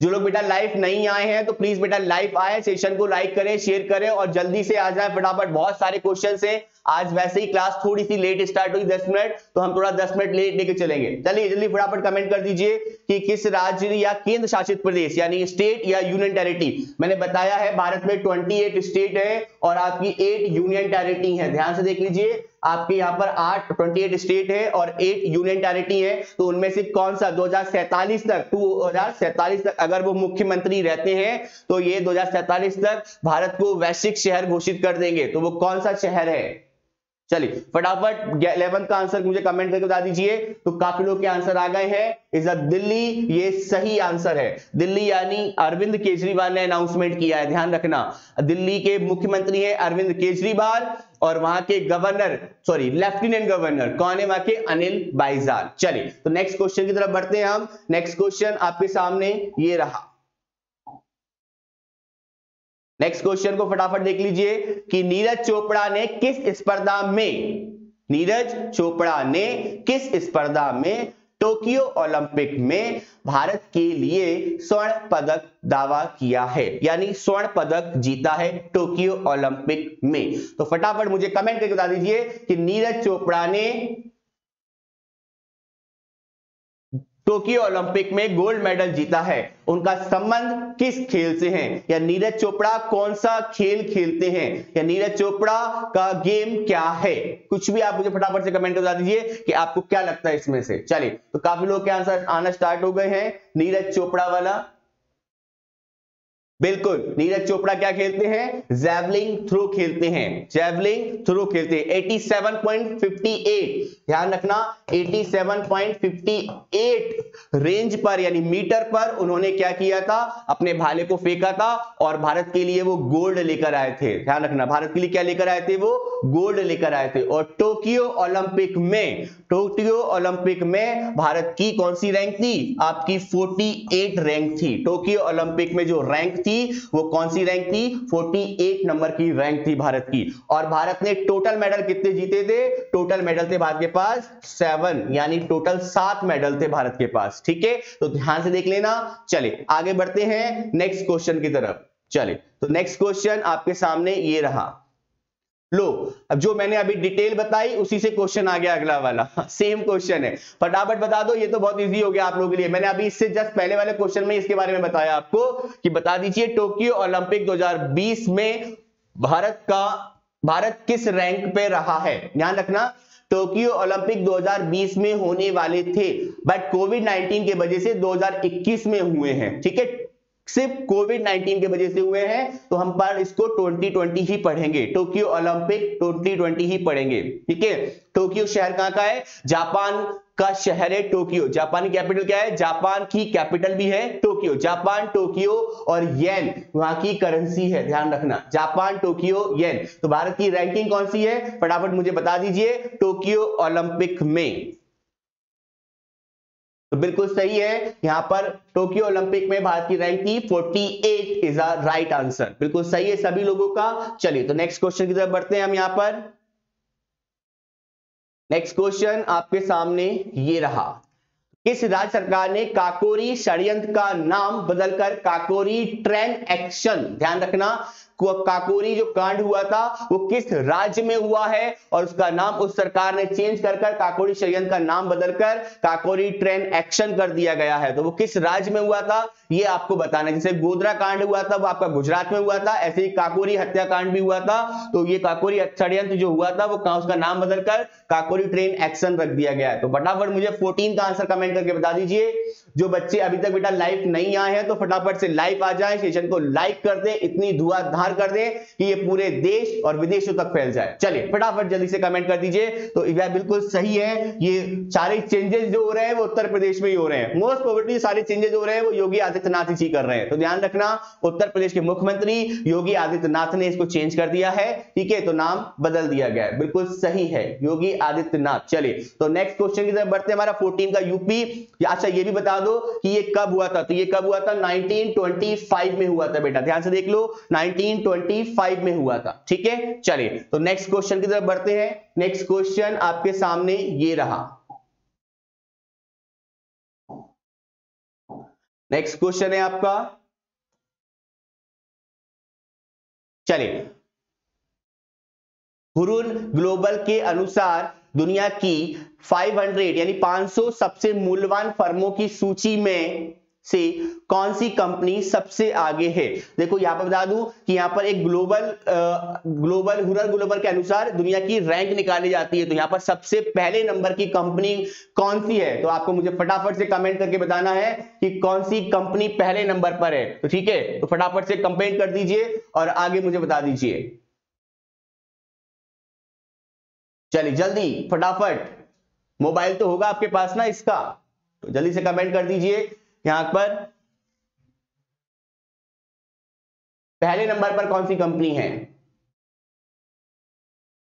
जो लोग बेटा लाइव नहीं आए हैं तो प्लीज़ बेटा लाइव आए सेशन को लाइक करें शेयर करें और जल्दी से आ जाए फटाफट। बहुत सारे क्वेश्चन है। आज वैसे ही क्लास थोड़ी सी लेट स्टार्ट हुई, दस मिनट तो हम थोड़ा दस मिनट लेट लेके चलेंगे। चलिए जल्दी फटाफट कमेंट कर दीजिए कि किस राज्य या केंद्र शासित प्रदेश, यानी स्टेट या यूनियन टेरिटरी मैंने बताया है, भारत में 28 स्टेट है और आपकी एट यूनियन टेरिटरी है। ध्यान से देख लीजिए आपके यहाँ पर आठ ट्वेंटी एट स्टेट है और एट यूनियन टेरिटरी है। तो उनमें से कौन सा दो तक दो तक अगर वो मुख्यमंत्री रहते हैं तो ये दो तक भारत को वैश्विक शहर घोषित कर देंगे। तो वो कौन सा शहर है? चलिए, फटाफट इलेवन का आंसर मुझे कमेंट करके बता दीजिए। तो काफ़ी लोग के आंसर आ गए हैं। इज़ दिल्ली, ये सही आंसर है। दिल्ली यानी अरविंद केजरीवाल ने अनाउंसमेंट किया है, ध्यान रखना। दिल्ली के मुख्यमंत्री है अरविंद केजरीवाल और वहाँ के गवर्नर सॉरी लेफ्टिनेंट गवर्नर कौन है वहाँ के? अनिल बाइजाल चलिए तो नेक्स्ट क्वेश्चन की तरफ़ बढ़ते हैं हम। नेक्स्ट क्वेश्चन आपके सामने ये रहा। नेक्स्ट क्वेश्चन को फटाफट देख लीजिए कि नीरज चोपड़ा ने किस स्पर्धा में, नीरज चोपड़ा ने किस स्पर्धा में टोक्यो ओलंपिक में भारत के लिए स्वर्ण पदक दावा किया है? यानी स्वर्ण पदक जीता है टोक्यो ओलंपिक में। तो फटाफट मुझे कमेंट करके बता दीजिए कि नीरज चोपड़ा ने टोक्यो ओलंपिक में गोल्ड मेडल जीता है। उनका संबंध किस खेल से है? या नीरज चोपड़ा कौन सा खेल खेलते हैं? या नीरज चोपड़ा का गेम क्या है? कुछ भी आप मुझे फटाफट से कमेंट बता दीजिए कि आपको क्या लगता है इसमें से। चलिए तो काफ़ी लोग के आंसर आना स्टार्ट हो गए हैं। नीरज चोपड़ा वाला बिल्कुल। नीरज चोपड़ा क्या खेलते हैं? जैवलिंग थ्रो खेलते हैं। जैवलिंग थ्रो खेलते हैं। 87.58 ध्यान रखना 87.58 रेंज पर, यानी मीटर पर उन्होंने क्या किया था? अपने भाले को फेंका था और भारत के लिए वो गोल्ड लेकर आए थे। ध्यान रखना, भारत के लिए क्या लेकर आए थे वो? गोल्ड लेकर आए थे। और टोक्यो ओलंपिक में टोक्यो ओलंपिक में भारत की कौन सी रैंक थी? आपकी 48 रैंक थी। टोक्यो ओलंपिक में जो रैंक थी, वो कौन सी रैंक थी? 48 नंबर की रैंक थी भारत की। और भारत ने टोटल मेडल कितने जीते थे? टोटल मेडल थे भारत के पास सेवन यानी टोटल सात मेडल थे भारत के पास। ठीक है? तो ध्यान से देख लेना। चले आगे बढ़ते हैं नेक्स्ट क्वेश्चन की तरफ़। चले तो नेक्स्ट क्वेश्चन आपके सामने ये रहा। लो, अब जो मैंने अभी डिटेल बताई, उसी से क्वेश्चन आ गया अगला वाला। सेम क्वेश्चन है। फटाफट बता दो, ये तो बहुत इजी हो गया आप लोगों के लिए। मैंने अभी इससे जस्ट पहले वाले क्वेश्चन में इसके बारे में बताया आपको, कि बता दीजिए टोक्यो ओलंपिक 2020 में भारत का, भारत किस रैंक पे रहा है? ध्यान रखना टोक्यो ओलंपिक 2020 में होने वाले थे बट कोविड 19 के वजह से 2021 में हुए हैं, ठीक है? सिर्फ़ कोविड 19 के वजह से हुए हैं तो हम पर इसको 2020 ही पढ़ेंगे। टोक्यो ओलंपिक 2020 ही पढ़ेंगे, ठीक है? टोक्यो शहर कहाँ का है? जापान का शहर है टोक्यो जापान कैपिटल क्या है? जापान की कैपिटल भी है टोक्यो जापान टोक्यो और येन वहाँ की करेंसी है, ध्यान रखना। जापान टोक्यो येन तो भारत की रैंकिंग कौन सी है? फटाफट मुझे बता दीजिए टोक्यो ओलंपिक में। तो बिल्कुल सही है। यहाँ पर टोक्यो ओलंपिक में भारत की रैंक थी 48 इज़ अ राइट आंसर बिल्कुल सही है सभी लोगों का। चलिए तो नेक्स्ट क्वेश्चन की तरफ़ बढ़ते हैं हम यहाँ पर। नेक्स्ट क्वेश्चन आपके सामने ये रहा। किस राज्य सरकार ने काकोरी षडयंत्र का नाम बदलकर काकोरी ट्रेन एक्शन? ध्यान रखना काकोरी जो कांड हुआ था, वो किस राज्य में हुआ है? और उसका नाम उस सरकार ने चेंज कर कर काकोरी षडयंत्र का नाम बदलकर काकोरी ट्रेन एक्शन कर दिया गया है। तो वो किस राज्य में हुआ था? ये आपको बताना जैसे गोदरा कांड हुआ था, वो आपका गुजरात में हुआ था। ऐसे ही काकोरी हत्याकांड भी हुआ था। तो ये काकोरी षडयंत्र जो हुआ था, वो उसका नाम बदलकर काकोरी ट्रेन एक्शन रख दिया गया है। तो फटाफट मुझे फोर्टीन का आंसर कमेंट करके बता दीजिए। जो बच्चे अभी तक बेटा लाइव नहीं आए हैं तो फटाफट से लाइव आ जाए सेशन को लाइक कर दे, इतनी धुआंधार कर दे कि ये पूरे देश और विदेशों तक फैल जाए। चलिए, फटाफट जल्दी से कमेंट कर दीजिए। तो यह बिल्कुल सही है, ये सारे चेंजेस जो हो रहे हैं, वो उत्तर प्रदेश में ही हो रहे हैं। मोस्ट प्रोबेबली सारे चेंजेस हो रहे हैं, वो योगी आदित्यनाथ जी कर रहे हैं। तो ध्यान रखना, उत्तर प्रदेश के मुख्यमंत्री योगी आदित्यनाथ ने इसको चेंज कर दिया है, ठीक है? तो नाम बदल दिया गया है। बिल्कुल सही है, योगी आदित्यनाथ। चलिए तो नेक्स्ट क्वेश्चन की तरफ़ बढ़ते हमारा फोर्टीन का यूपी अच्छा ये भी बता दो दो कि ये कब हुआ था। तो ये कब हुआ था? 1925 में हुआ था बेटा। ध्यान से देख लो 1925 में हुआ था। ठीक है? चलिए तो नेक्स्ट क्वेश्चन की तरफ़ बढ़ते हैं। नेक्स्ट क्वेश्चन आपके सामने ये रहा। नेक्स्ट क्वेश्चन है आपका। चलिए, हुरून ग्लोबल के अनुसार दुनिया की 500 यानी 500 सबसे मूल्यवान फर्मों की सूची में से कौन सी कंपनी सबसे आगे है? देखो, यहाँ पर बता दूँ कि यहाँ पर एक ग्लोबल ग्लोबल हुरर ग्लोबल के अनुसार दुनिया की रैंक निकाली जाती है। तो यहाँ पर सबसे पहले नंबर की कंपनी कौन सी है? तो आपको मुझे फटाफट से कमेंट करके बताना है कि कौन सी कंपनी पहले नंबर पर है। तो ठीक है तो फटाफट से कमेंट कर दीजिए और आगे मुझे बता दीजिए। चलिए, जल्दी, फटाफट। मोबाइल तो होगा आपके पास ना इसका। तो जल्दी से कमेंट कर दीजिए यहाँ पर। पहले नंबर पर कौन सी कंपनी है?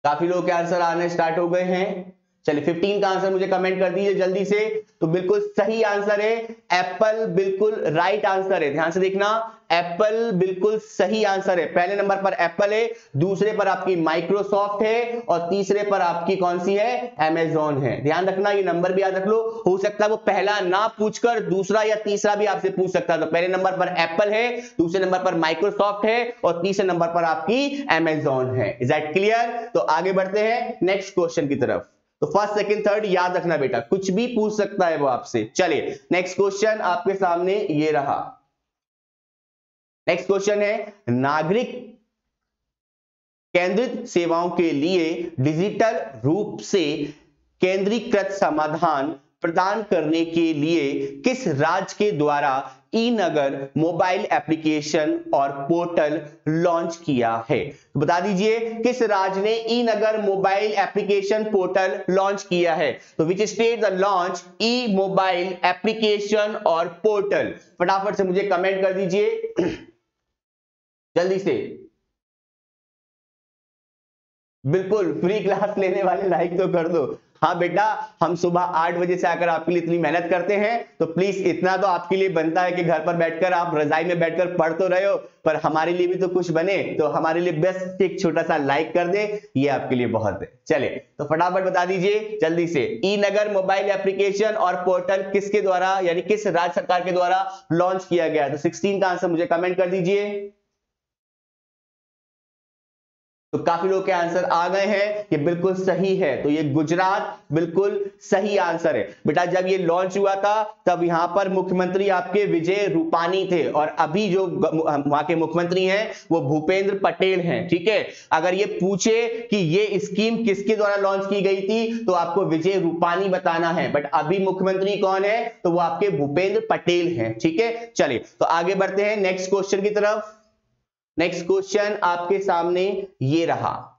काफ़ी लोग के आंसर आने स्टार्ट हो गए हैं। चलिए 15 का आंसर मुझे कमेंट कर दीजिए जल्दी से। तो बिल्कुल सही आंसर है। एप्पल बिल्कुल राइट आंसर है। ध्यान से देखना एप्पल बिल्कुल सही आंसर है। पहले नंबर पर एप्पल है, दूसरे पर आपकी माइक्रोसॉफ्ट है, और तीसरे पर आपकी कौन सी है? एमेजॉन है। ध्यान रखना, ये नंबर भी याद रख लो। हो सकता है वो पहला ना पूछकर दूसरा या तीसरा भी आपसे पूछ सकता है। तो पहले नंबर पर एप्पल है, दूसरे नंबर पर माइक्रोसॉफ्ट है, और तीसरे नंबर पर आपकी एमेजॉन है। इज़ दैट क्लियर तो आगे बढ़ते हैं नेक्स्ट क्वेश्चन की तरफ़। तो फ़र्स्ट सेकंड थर्ड याद रखना बेटा। कुछ भी पूछ सकता है वो आपसे। चलिए नेक्स्ट क्वेश्चन आपके सामने ये रहा। नेक्स्ट क्वेश्चन है, नागरिक केंद्रित सेवाओं के लिए डिजिटल रूप से केंद्रीकृत समाधान प्रदान करने के लिए किस राज्य के द्वारा ई नगर मोबाइल एप्लीकेशन और पोर्टल लॉन्च किया है। तो बता दीजिए किस राज्य ने E Nagar mobile application portal launch किया है? तो which state the launch E mobile application और पोर्टल? फटाफट से मुझे कमेंट कर दीजिए। जल्दी से। बिल्कुल फ्री क्लास लेने वाले लाइक तो कर दो। हाँ बेटा, हम सुबह आठ बजे से आकर आपके लिए इतनी मेहनत करते हैं तो प्लीज़ इतना तो आपके लिए बनता है कि घर पर बैठकर आप रजाई में बैठकर पढ़ तो रहे हो, पर हमारे लिए भी तो कुछ बने तो हमारे लिए बेस्ट एक छोटा सा लाइक कर दे, ये आपके लिए बहुत है। चले तो फटाफट बता दीजिए, जल्दी से ई नगर मोबाइल एप्लीकेशन और पोर्टल किसके द्वारा, यानी किस राज्य सरकार के द्वारा लॉन्च किया गया? तो सिक्सटीन का आंसर मुझे कमेंट कर दीजिए। तो काफ़ी लोग के आंसर आ गए हैं ये बिल्कुल सही है। तो ये गुजरात बिल्कुल सही आंसर है। बेटा, जब ये लॉन्च हुआ था, तब यहाँ पर मुख्यमंत्री आपके विजय रूपानी थे और अभी जो वहाँ के मुख्यमंत्री हैं, वो भूपेंद्र पटेल हैं, ठीक है? अगर ये पूछे कि ये स्कीम किसके द्वारा लॉन्च की गई थी तो आपको विजय रूपानी बताना है। बट अभी मुख्यमंत्री कौन है तो वो आपके भूपेंद्र पटेल हैं, ठीक है? चलिए तो आगे बढ़ते हैं नेक्स्ट क्वेश्चन की तरफ़। नेक्स्ट क्वेश्चन आपके सामने ये रहा।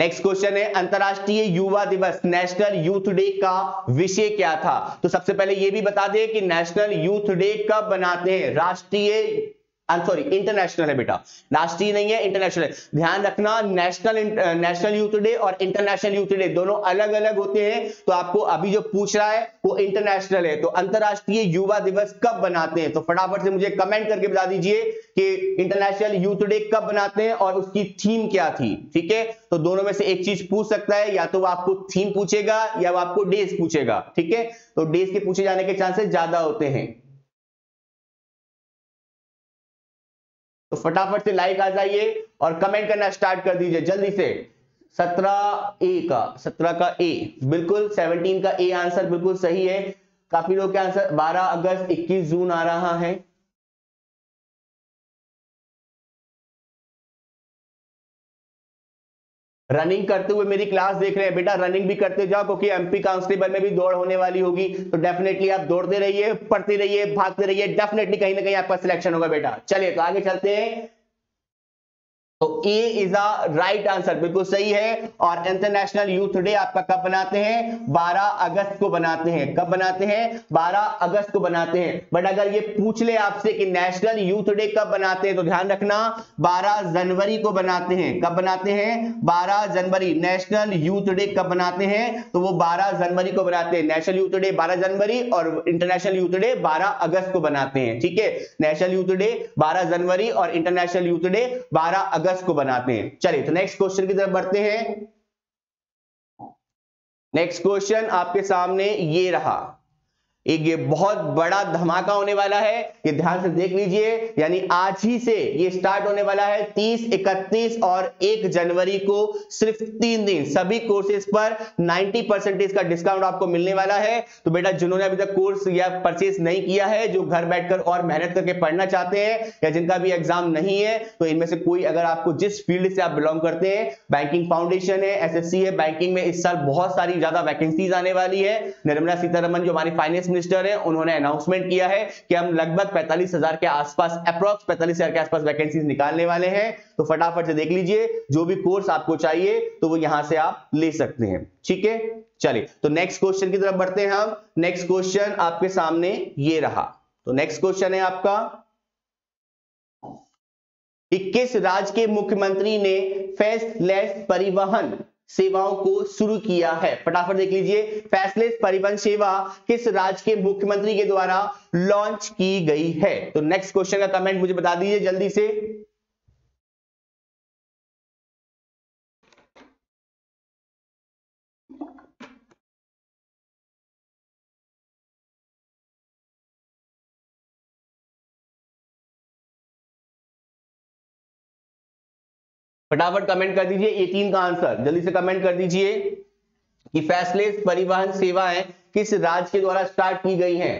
नेक्स्ट क्वेश्चन है, अंतर्राष्ट्रीय युवा दिवस नेशनल यूथ डे का विषय क्या था? तो सबसे पहले यह भी बता दें कि नेशनल यूथ डे कब बनाते हैं? राष्ट्रीय सॉरी इंटरनेशनल है बेटा। राष्ट्रीय नहीं है इंटरनेशनल है। ध्यान रखना नेशनल नेशनल यूथ डे और इंटरनेशनल यूथ डे दोनों अलग अलग होते हैं। तो आपको अभी जो पूछ रहा है, वो इंटरनेशनल है। तो अंतरराष्ट्रीय युवा दिवस कब बनाते हैं? तो फटाफट से मुझे कमेंट करके बता दीजिए कि इंटरनेशनल यूथ डे कब बनाते हैं और उसकी थीम क्या थी, ठीक है? तो दोनों में से एक चीज़ पूछ सकता है, या तो वो आपको थीम पूछेगा, या वो आपको डेज़ पूछेगा, ठीक है? तो डेज़ के पूछे जाने के चांसेस ज़्यादा होते हैं। तो फटाफट से लाइक आ जाइए और कमेंट करना स्टार्ट कर दीजिए, जल्दी से। सत्रह ए का, सत्रह का ए बिल्कुल सेवनटीन का ए आंसर बिल्कुल सही है। काफ़ी लोग के आंसर बारह अगस्त, इक्कीस जून आ रहा है। रनिंग करते हुए मेरी क्लास देख रहे हैं। बेटा रनिंग भी करते जाओ, क्योंकि एमपी कांस्टेबल में भी दौड़ होने वाली होगी। तो डेफिनेटली आप दौड़ते रहिए, पढ़ते रहिए, भागते रहिए। डेफिनेटली कहीं ना कहीं आपका सिलेक्शन होगा बेटा। चलिए तो आगे चलते हैं। तो A is a right answer बिल्कुल सही है। और इंटरनेशनल यूथ डे आपका कब बनाते हैं? 12 अगस्त को बनाते हैं। कब बनाते हैं? 12 अगस्त को बनाते हैं। बट अगर ये पूछ ले आपसे कि नेशनल यूथ डे कब बनाते हैं तो ध्यान रखना 12 जनवरी को बनाते हैं। कब बनाते हैं? 12 जनवरी। नेशनल यूथ डे कब बनाते हैं? तो वो 12 जनवरी को बनाते हैं। नेशनल यूथ डे 12 जनवरी और इंटरनेशनल यूथ डे 12 अगस्त को बनाते हैं। ठीक है? नेशनल यूथ डे 12 जनवरी और इंटरनेशनल यूथ डे 12 अगस्त अगस्त को बनाते हैं। चलिए तो नेक्स्ट क्वेश्चन की तरफ़ बढ़ते हैं। नेक्स्ट क्वेश्चन आपके सामने ये रहा। एक ये बहुत बड़ा धमाका होने वाला है ये ध्यान से देख लीजिए यानी आज ही से ये स्टार्ट होने वाला है 30, 31 और 1 जनवरी को सिर्फ़ तीन दिन। सभी कोर्सेज पर 90 परसेंटेज का डिस्काउंट आपको मिलने वाला है। तो बेटा जिन्होंने अभी तक कोर्स या परचेज नहीं किया है जो घर बैठकर और मेहनत करके पढ़ना चाहते हैं या जिनका भी एग्ज़ाम नहीं है तो इनमें से कोई अगर आपको जिस फ़ील्ड से आप बिलोंग करते हैं बैंकिंग फाउंडेशन है एसएससी है बैंकिंग में इस साल बहुत सारी ज़्यादा वैकेंसीज आने वाली है। निर्मला सीतारमन जो हमारी फाइनेंस मिनिस्टर है, उन्होंने अनाउंसमेंट किया है कि हम लगभग पैंतालीस हज़ार के आसपास अप्रोक्स पैंतालीस हज़ार के आसपास वैकेंसीज निकालने वाले हैं। तो फटाफट से देख लीजिए, जो भी कोर्स आपको चाहिए तो वो यहाँ से आप ले सकते हैं। ठीक है? चलिए तो नेक्स्ट क्वेश्चन की तरफ़ बढ़ते हैं हम। नेक्स्ट क्वेश्चन आपके सामने ये रहा। तो नेक्स्ट क्वेश्चन है आपका। किस राज्य के मुख्यमंत्री ने फेसलेस परिवहन सेवाओं को शुरू किया है। फटाफट देख लीजिए, फैसले, परिवहन सेवा किस राज्य के मुख्यमंत्री के द्वारा लॉन्च की गई है। तो नेक्स्ट क्वेश्चन का कमेंट मुझे बता दीजिए जल्दी से। फटाफट कमेंट कर दीजिए 18 का आंसर जल्दी से कमेंट कर दीजिए कि फैसले, परिवहन, सेवाएँ किस राज्य के द्वारा स्टार्ट की गई हैं?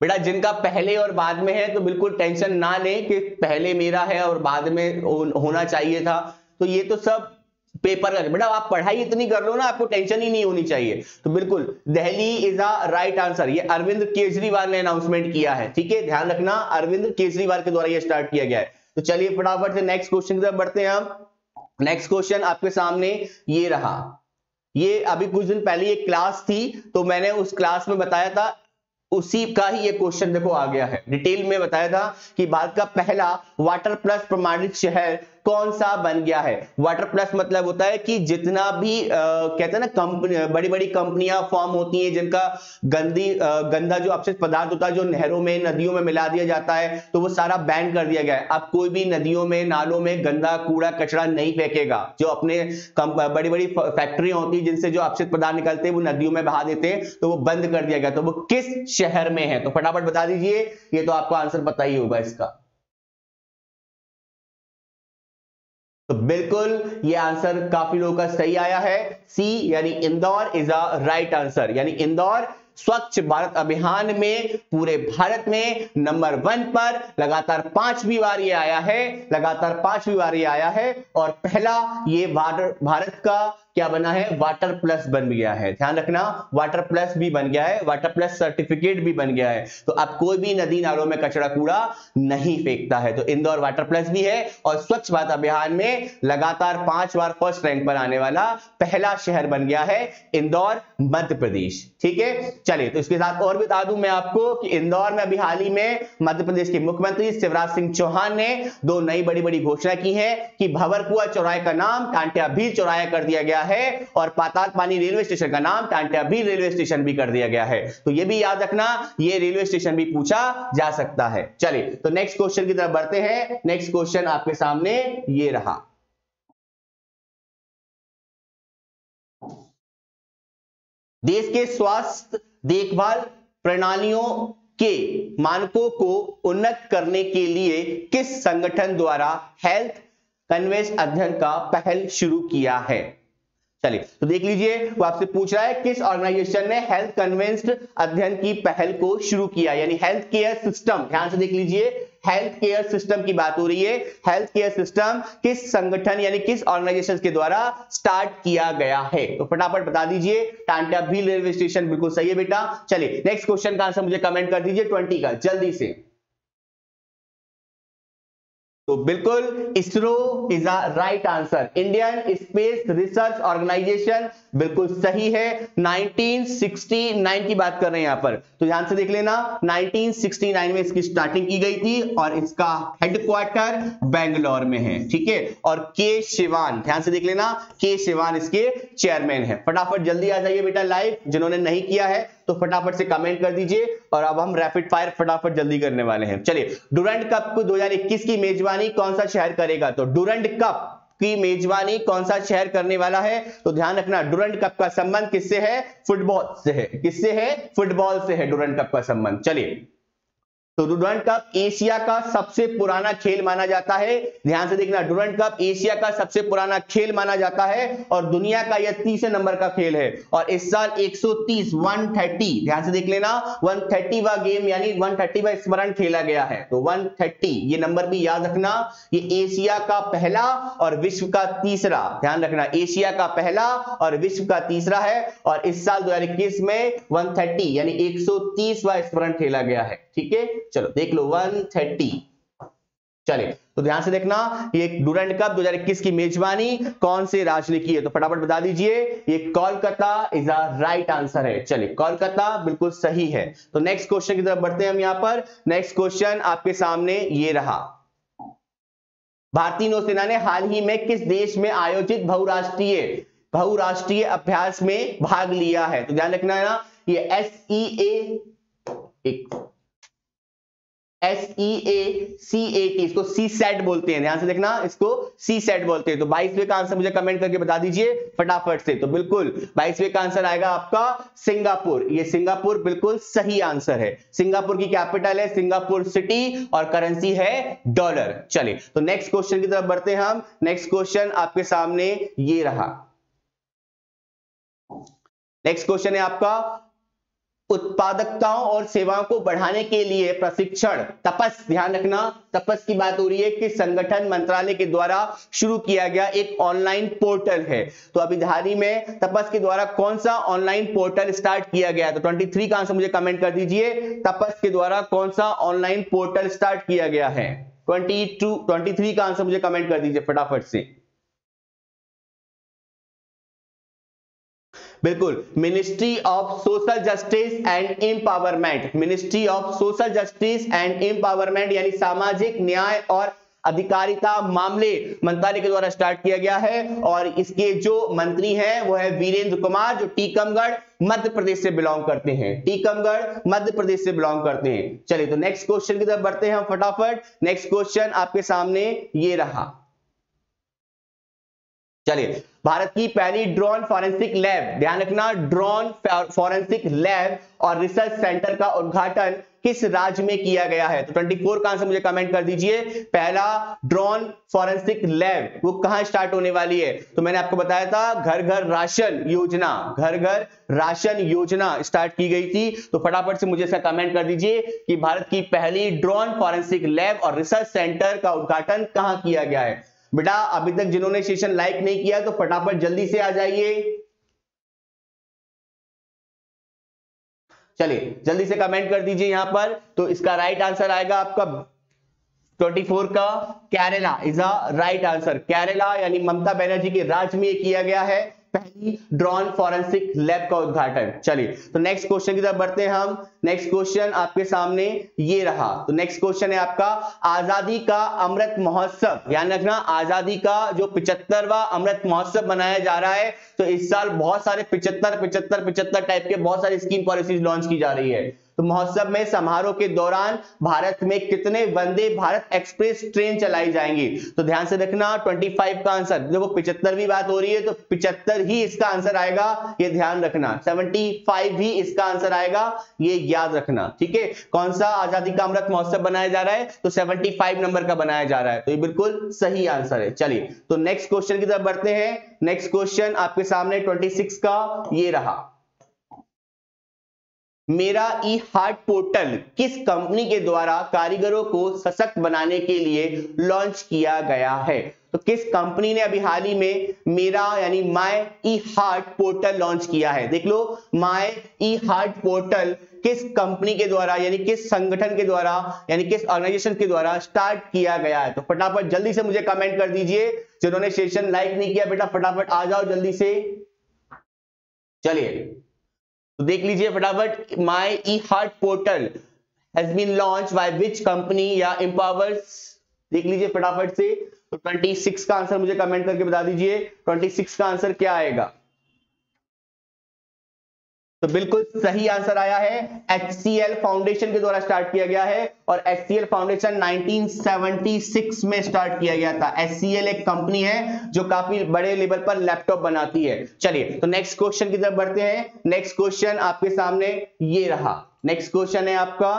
बेटा, जिनका पहले और बाद में है तो बिल्कुल टेंशन ना लें कि पहले मेरा है और बाद में होना चाहिए था। तो ये तो सब पेपर का बेटा आप पढ़ाई इतनी कर लो ना, आपको टेंशन ही नहीं होनी चाहिए। तो बिल्कुल, Delhi is a right answer ये अरविंद केजरीवाल ने अनाउंसमेंट किया है, ठीक है? ध्यान रखना, अरविंद केजरीवाल के द्वारा ये स्टार्ट किया गया है। तो चलिए फटाफट से नेक्स्ट क्वेश्चन की तरफ़ बढ़ते हैं हम। नेक्स्ट क्वेश्चन आपके सामने ये रहा। ये अभी कुछ दिन पहले एक क्लास थी तो मैंने उस क्लास में बताया था, उसी का ही ये क्वेश्चन देखो आ गया है। डिटेल में बताया था कि भारत का पहला वाटर प्लस प्रमाणित शहर कौन सा बन गया है? वाटर प्लस मतलब होता है कि जितना भी आ, कहते हैं ना कंपनी बड़ी बड़ी कंपनियाँ फॉर्म होती हैं जिनका गंदी आ, गंदा जो अपशिष्ट पदार्थ होता है जो नहरों में नदियों में मिला दिया जाता है तो वो सारा बैन कर दिया गया है। अब कोई भी नदियों में नालों में गंदा कूड़ा कचरा नहीं फेंकेगा। जो अपने बड़ी बड़ी फैक्ट्रियाँ होती है जिनसे जो अपशिष्ट पदार्थ निकलते हैं वो नदियों में बहा देते हैं तो वो बंद कर दिया गया। तो वो किस शहर में है? तो फटाफट बता दीजिए ये तो आपको आंसर पता ही होगा इसका। तो बिल्कुल ये आंसर काफ़ी लोगों का सही आया है। सी यानी Indore is a right answer यानी इंदौर स्वच्छ भारत अभियान में, पूरे भारत में नंबर वन पर, लगातार पांचवी बार ये आया है, लगातार पांचवी बार ये आया है। और पहला ये भारत का क्या बना है? वाटर प्लस बन गया है। ध्यान रखना वाटर प्लस भी बन गया है वाटर प्लस सर्टिफिकेट भी बन गया है। तो अब कोई भी नदी नालों में कचरा कूड़ा नहीं फेंकता है। तो इंदौर वाटर प्लस भी है और स्वच्छ भारत अभियान में लगातार पाँच बार फ़र्स्ट रैंक पर आने वाला पहला शहर बन गया है इंदौर, मध्य प्रदेश। ठीक है? चलिए तो इसके साथ और बता दूँ मैं आपको कि इंदौर में अभी हाल ही में मध्य प्रदेश के मुख्यमंत्री शिवराज सिंह चौहान ने दो नई बड़ी बड़ी घोषणा की है कि भवरकुआ चौराहे का नाम टांटिया भी चौराया कर दिया गया गया है और पाताल पानी रेलवे स्टेशन का नाम टांटिया भी रेलवे स्टेशन भी कर दिया गया है। तो ये भी याद रखना, ये रेलवे स्टेशन भी पूछा जा सकता है। चलिए तो नेक्स्ट क्वेश्चन की तरफ़ बढ़ते हैं। नेक्स्ट क्वेश्चन आपके सामने ये रहा। देश के स्वास्थ्य देखभाल प्रणालियों के मानकों को उन्नत करने के लिए किस संगठन द्वारा हेल्थ कन्वेंस अध्ययन का पहल शुरू किया है? चलिए तो देख लीजिए, वो आपसे पूछ रहा है, किस ऑर्गेनाइजेशन ने हेल्थ कन्वेंस्ड अध्ययन की पहल को शुरू किया? यानी हेल्थ केयर सिस्टम ध्यान से देख लीजिए हेल्थ केयर सिस्टम की बात हो रही है। हेल्थ केयर सिस्टम किस संगठन, यानी किस ऑर्गेनाइजेशन के द्वारा स्टार्ट किया गया है? तो फटाफट बता दीजिए टांटा भील रेलवे स्टेशन बिल्कुल सही है बेटा। चलिए नेक्स्ट क्वेश्चन का आंसर मुझे कमेंट कर दीजिए ट्वेंटी का, जल्दी से। तो बिल्कुल ISRO is a right answer Indian Space Research Organisation बिल्कुल सही है। 1969 की बात कर रहे हैं यहाँ पर। तो ध्यान से देख लेना 1969 में इसकी स्टार्टिंग की गई थी और इसका हेडक्वार्टर बेंगलोर में है, ठीक है? और के शिवान, ध्यान से देख लेना, के शिवान इसके चेयरमैन है। फटाफट जल्दी आ जाइए बेटा लाइव जिन्होंने नहीं किया है तो फटाफट से कमेंट कर दीजिए और अब हम रैपिड फायर फटाफट जल्दी करने वाले हैं। चलिए डुरंट कप को 2021 की मेजबानी कौन सा शहर करेगा? तो डुरंट कप की मेजबानी कौन सा शहर करने वाला है? तो ध्यान रखना डुरंड कप का संबंध किससे है? फुटबॉल से है। किससे है? फुटबॉल से है डुरंड कप का संबंध। चलिए। तो डुरंड कप एशिया का सबसे पुराना खेल माना जाता है। ध्यान से देखना डुरंड कप एशिया का सबसे पुराना खेल माना जाता है और दुनिया का यह तीसरे नंबर का खेल है। और इस साल 130 130 ध्यान से देख लेना 130 वा गेम यानी 130 वा स्मरण खेला गया है। तो 130 ये नंबर भी याद रखना, ये एशिया का पहला और विश्व का तीसरा, ध्यान रखना, एशिया का पहला और विश्व का तीसरा है। और इस साल दो हज़ार इक्कीस में वन यानी एक वा स्मरण खेला गया है, ठीक है? चलो, देख लो 130 चले तो ध्यान से देखना, ये डूरेंट कप 2021 की मेजबानी, कौन से राज्य ने की है? तो फटाफट बता दीजिए, ये Kolkata is a right answer है। चलिए, कोलकाता बिल्कुल सही है। तो नेक्स्ट क्वेश्चन की तरफ़ बढ़ते हैं हम यहाँ पर। नेक्स्ट क्वेश्चन आपके सामने ये रहा। भारतीय नौसेना ने हाल ही में किस देश में आयोजित बहुराष्ट्रीय बहुराष्ट्रीय अभ्यास में भाग लिया है? तो ध्यान रखना है ना, ये एस ई ए एक S E A C A T इसको सी सेट बोलते हैं। ध्यान से देखना, इसको सी सेट बोलते हैं। तो बाईसवें का आंसर मुझे कमेंट करके बता दीजिए फटाफट से। तो बिल्कुल, बाईसवें का आंसर आएगा आपका सिंगापुर। ये सिंगापुर बिल्कुल सही आंसर है। सिंगापुर की कैपिटल है सिंगापुर सिटी और करेंसी है डॉलर चलिए तो नेक्स्ट क्वेश्चन की तरफ़ बढ़ते हैं हम। नेक्स्ट क्वेश्चन आपके सामने ये रहा। नेक्स्ट क्वेश्चन है आपका उत्पादकताओं और सेवाओं को बढ़ाने के लिए प्रशिक्षण। तपस, ध्यान रखना। तपस की बात हो रही है कि संगठन मंत्रालय के द्वारा शुरू किया गया एक ऑनलाइन पोर्टल है। तो अभी ही में तपस के द्वारा कौन सा ऑनलाइन पोर्टल स्टार्ट किया गया? तो 23 का आंसर मुझे कमेंट कर दीजिए। तपस के द्वारा कौन सा ऑनलाइन पोर्टल स्टार्ट किया गया है? 22 23 का आंसर मुझे कमेंट कर दीजिए फटाफट से। बिल्कुल। Ministry of social justice and empowerment ministry of social justice and empowerment यानी सामाजिक न्याय और अधिकारिता मामले मंत्रालय के द्वारा स्टार्ट किया गया है। और इसके जो मंत्री हैं, वो है वीरेंद्र कुमार, जो टीकमगढ़, मध्य प्रदेश से बिलोंग करते हैं। टीकमगढ़, मध्य प्रदेश से बिलोंग करते हैं। चलिए तो नेक्स्ट क्वेश्चन की तरफ़ बढ़ते हैं हम फटाफट। नेक्स्ट क्वेश्चन आपके सामने ये रहा। चलिए, भारत की पहली ड्रोन फॉरेंसिक लैब ध्यान रखना ड्रोन फॉरेंसिक लैब और रिसर्च सेंटर का उद्घाटन किस राज्य में किया गया है? तो 24 का आंसर मुझे कमेंट कर दीजिए। पहला ड्रोन फॉरेंसिक लैब वो कहाँ स्टार्ट होने वाली है? तो मैंने आपको बताया था घर घर राशन योजना घर घर राशन योजना स्टार्ट की गई थी। तो फटाफट से मुझे इसका कमेंट कर दीजिए कि भारत की पहली ड्रोन फॉरेंसिक लैब और रिसर्च सेंटर का उद्घाटन कहाँ किया गया है? बेटा, अभी तक जिन्होंने सेशन लाइक नहीं किया तो फटाफट जल्दी से आ जाइए। चलिए, जल्दी से कमेंट कर दीजिए यहाँ पर। तो इसका राइट आंसर आएगा आपका 24 का। Kerala is a right answer Kerala यानी ममता बनर्जी के राज्य में किया गया है। पहली ड्रॉन फॉरेंसिक लैब का उद्घाटन। चलिए तो नेक्स्ट क्वेश्चन की तरफ़ बढ़ते हैं हम। नेक्स्ट क्वेश्चन आपके सामने ये रहा। तो नेक्स्ट क्वेश्चन है आपका, आज़ादी का अमृत महोत्सव। ध्यान रखना, आज़ादी का जो पिछहत्तरवा अमृत महोत्सव मनाया जा रहा है तो इस साल बहुत सारे पिछहत्तर पिछहत्तर पिछहत्तर टाइप के बहुत सारी स्कीम पॉलिसीज़ लॉन्च की जा रही है। तो महोत्सव में समारोह के दौरान भारत में कितने वंदे भारत एक्सप्रेस ट्रेन चलाई जाएँगी? तो ध्यान से रखना 25 का आंसर देखो पिछहत्तरवीं बात हो रही है तो पिछहत्तर ही इसका आंसर आएगा, ये ध्यान रखना। 75 ही इसका आंसर आएगा, ये याद रखना, ठीक है? कौन सा आज़ादी का अमृत महोत्सव बनाया जा रहा है? तो 75 नंबर का बनाया जा रहा है तो ये बिल्कुल सही आंसर है। चलिए तो नेक्स्ट क्वेश्चन की तरफ़ बढ़ते हैं। नेक्स्ट क्वेश्चन आपके सामने ट्वेंटी का, ये रहा। मेरा ई हार्ट पोर्टल किस कंपनी के द्वारा कारीगरों को सशक्त बनाने के लिए लॉन्च किया गया है? तो किस कंपनी ने अभी हाल ही में मेरा यानी my E heart portal launch किया है? देख लो माय ई हार्ट पोर्टल किस कंपनी के द्वारा यानी किस संगठन के द्वारा यानी किस ऑर्गेनाइजेशन के द्वारा स्टार्ट किया गया है? तो फटाफट जल्दी से मुझे कमेंट कर दीजिए। जिन्होंने सेशन लाइक नहीं किया, बेटा फटाफट आ जाओ जल्दी से। चलिए। तो देख लीजिए फटाफट my E heart portal has been launch by which company या एम्पावर्स देख लीजिए फटाफट से। तो 26 का आंसर मुझे कमेंट करके बता दीजिए। 26 का आंसर क्या आएगा? तो बिल्कुल सही आंसर आया है। एचसीएल फाउंडेशन के द्वारा स्टार्ट किया गया है और एचसीएल फाउंडेशन 1976 में स्टार्ट किया गया था। एच एक कंपनी है जो काफ़ी बड़े लेवल पर लैपटॉप बनाती है। चलिए तो नेक्स्ट क्वेश्चन की तरफ़ बढ़ते हैं। नेक्स्ट क्वेश्चन आपके सामने ये रहा। नेक्स्ट क्वेश्चन है आपका,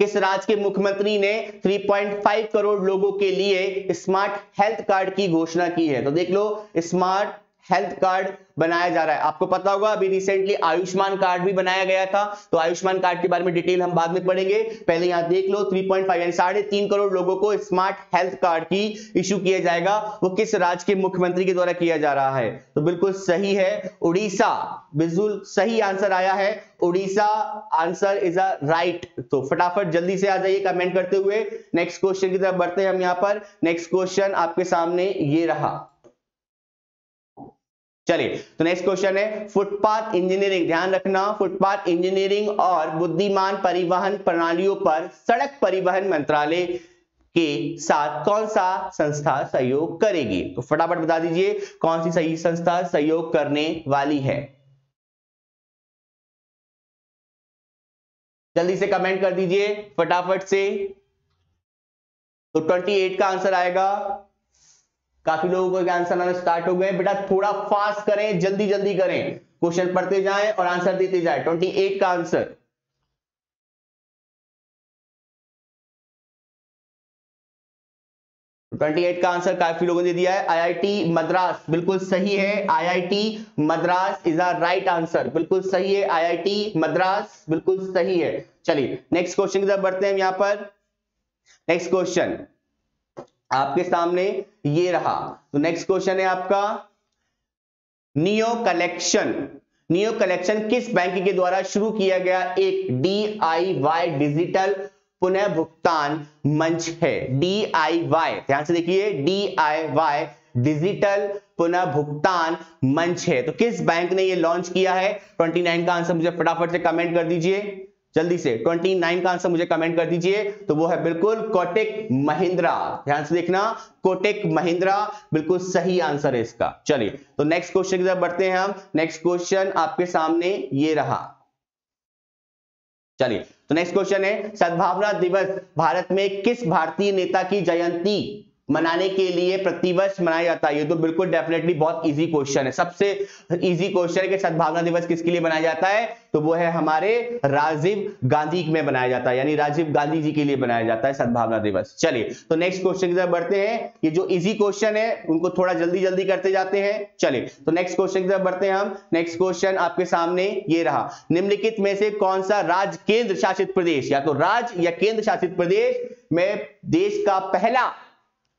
किस राज्य के मुख्यमंत्री ने 3.5 करोड़ लोगों के लिए स्मार्ट हेल्थ कार्ड की घोषणा की है? तो देख लो स्मार्ट हेल्थ कार्ड बनाया जा रहा है। आपको पता होगा, अभी रिसेंटली आयुष्मान कार्ड भी बनाया गया था। तो आयुष्मान कार्ड के बारे में डिटेल हम बाद में पढ़ेंगे। पहले यहाँ देख लो 3.5 यानी साढ़े तीन करोड़ लोगों को स्मार्ट हेल्थ कार्ड की इशू किया जाएगा। वो किस राज्य के मुख्यमंत्री के द्वारा किया जा रहा है? तो बिल्कुल सही है, उड़ीसा। बिल्कुल सही आंसर आया है। Orissa answer is a right तो फटाफट जल्दी से आ जाइए कमेंट करते हुए। नेक्स्ट क्वेश्चन की तरफ़ बढ़ते हैं हम यहाँ पर। नेक्स्ट क्वेश्चन आपके सामने ये रहा। चलिए तो नेक्स्ट क्वेश्चन है फुटपाथ इंजीनियरिंग ध्यान रखना फुटपाथ इंजीनियरिंग और बुद्धिमान परिवहन प्रणालियों पर सड़क परिवहन मंत्रालय के साथ कौन सा संस्था सहयोग करेगी? तो फटाफट बता दीजिए, कौन सी सही संस्था सहयोग करने वाली है? जल्दी से कमेंट कर दीजिए, फटाफट से। तो 28 का आंसर आएगा। काफ़ी लोगों को आंसर आना स्टार्ट हो गए। बेटा, थोड़ा फास्ट करें जल्दी जल्दी करें। क्वेश्चन पढ़ते जाएँ और आंसर देते जाएँ। 28 का आंसर ट्वेंटी एट का आंसर काफ़ी लोगों ने दिया है। आईआईटी मद्रास, बिल्कुल सही है। IIT Madras is a right answer बिल्कुल सही है। आईआईटी मद्रास, बिल्कुल सही है। चलिए नेक्स्ट क्वेश्चन की तरफ़ बढ़ते हैं यहाँ पर। नेक्स्ट क्वेश्चन आपके सामने ये रहा। तो नेक्स्ट क्वेश्चन है आपका। नियो कलेक्शन नियो कलेक्शन किस बैंक के द्वारा शुरू किया गया एक डी आई वाई डिजिटल पुनः भुगतान मंच है? डी आई वाई ध्यान से देखिए डी आई वाई डिजिटल पुनः भुगतान मंच है। तो किस बैंक ने ये लॉन्च किया है? 29 का आंसर मुझे फटाफट से कमेंट कर दीजिए। जल्दी से। 29 का आंसर मुझे कमेंट कर दीजिए। तो वो है बिल्कुल कोटेक महिंद्रा। ध्यान से देखना, कोटेक महिंद्रा, बिल्कुल सही आंसर है इसका। चलिए तो नेक्स्ट क्वेश्चन की तरफ़ बढ़ते हैं हम। नेक्स्ट क्वेश्चन आपके सामने ये रहा। चलिए तो नेक्स्ट क्वेश्चन है, सद्भावना दिवस, भारत में किस भारतीय नेता की जयंती? मनाने के लिए प्रतिवर्ष मनाया जाता है। ये तो बिल्कुल डेफिनेटली बहुत इजी क्वेश्चन है। सबसे इजी क्वेश्चन है कि सद्भावना दिवस किसके लिए मनाया जाता है? तो वो है हमारे राजीव गांधी में बनाया जाता है। यानी राजीव गांधी जी के लिए बनाया जाता है सद्भावना दिवस। चलिए तो नेक्स्ट क्वेश्चन की तरफ़ बढ़ते हैं। ये जो इजी क्वेश्चन है, उनको थोड़ा जल्दी जल्दी करते जाते हैं। चलिए तो नेक्स्ट क्वेश्चन की तरफ़ बढ़ते हैं हम। नेक्स्ट क्वेश्चन आपके सामने ये रहा। निम्नलिखित में से कौन सा राज्य केंद्र शासित प्रदेश, या तो राज्य या केंद्र शासित प्रदेश में देश का पहला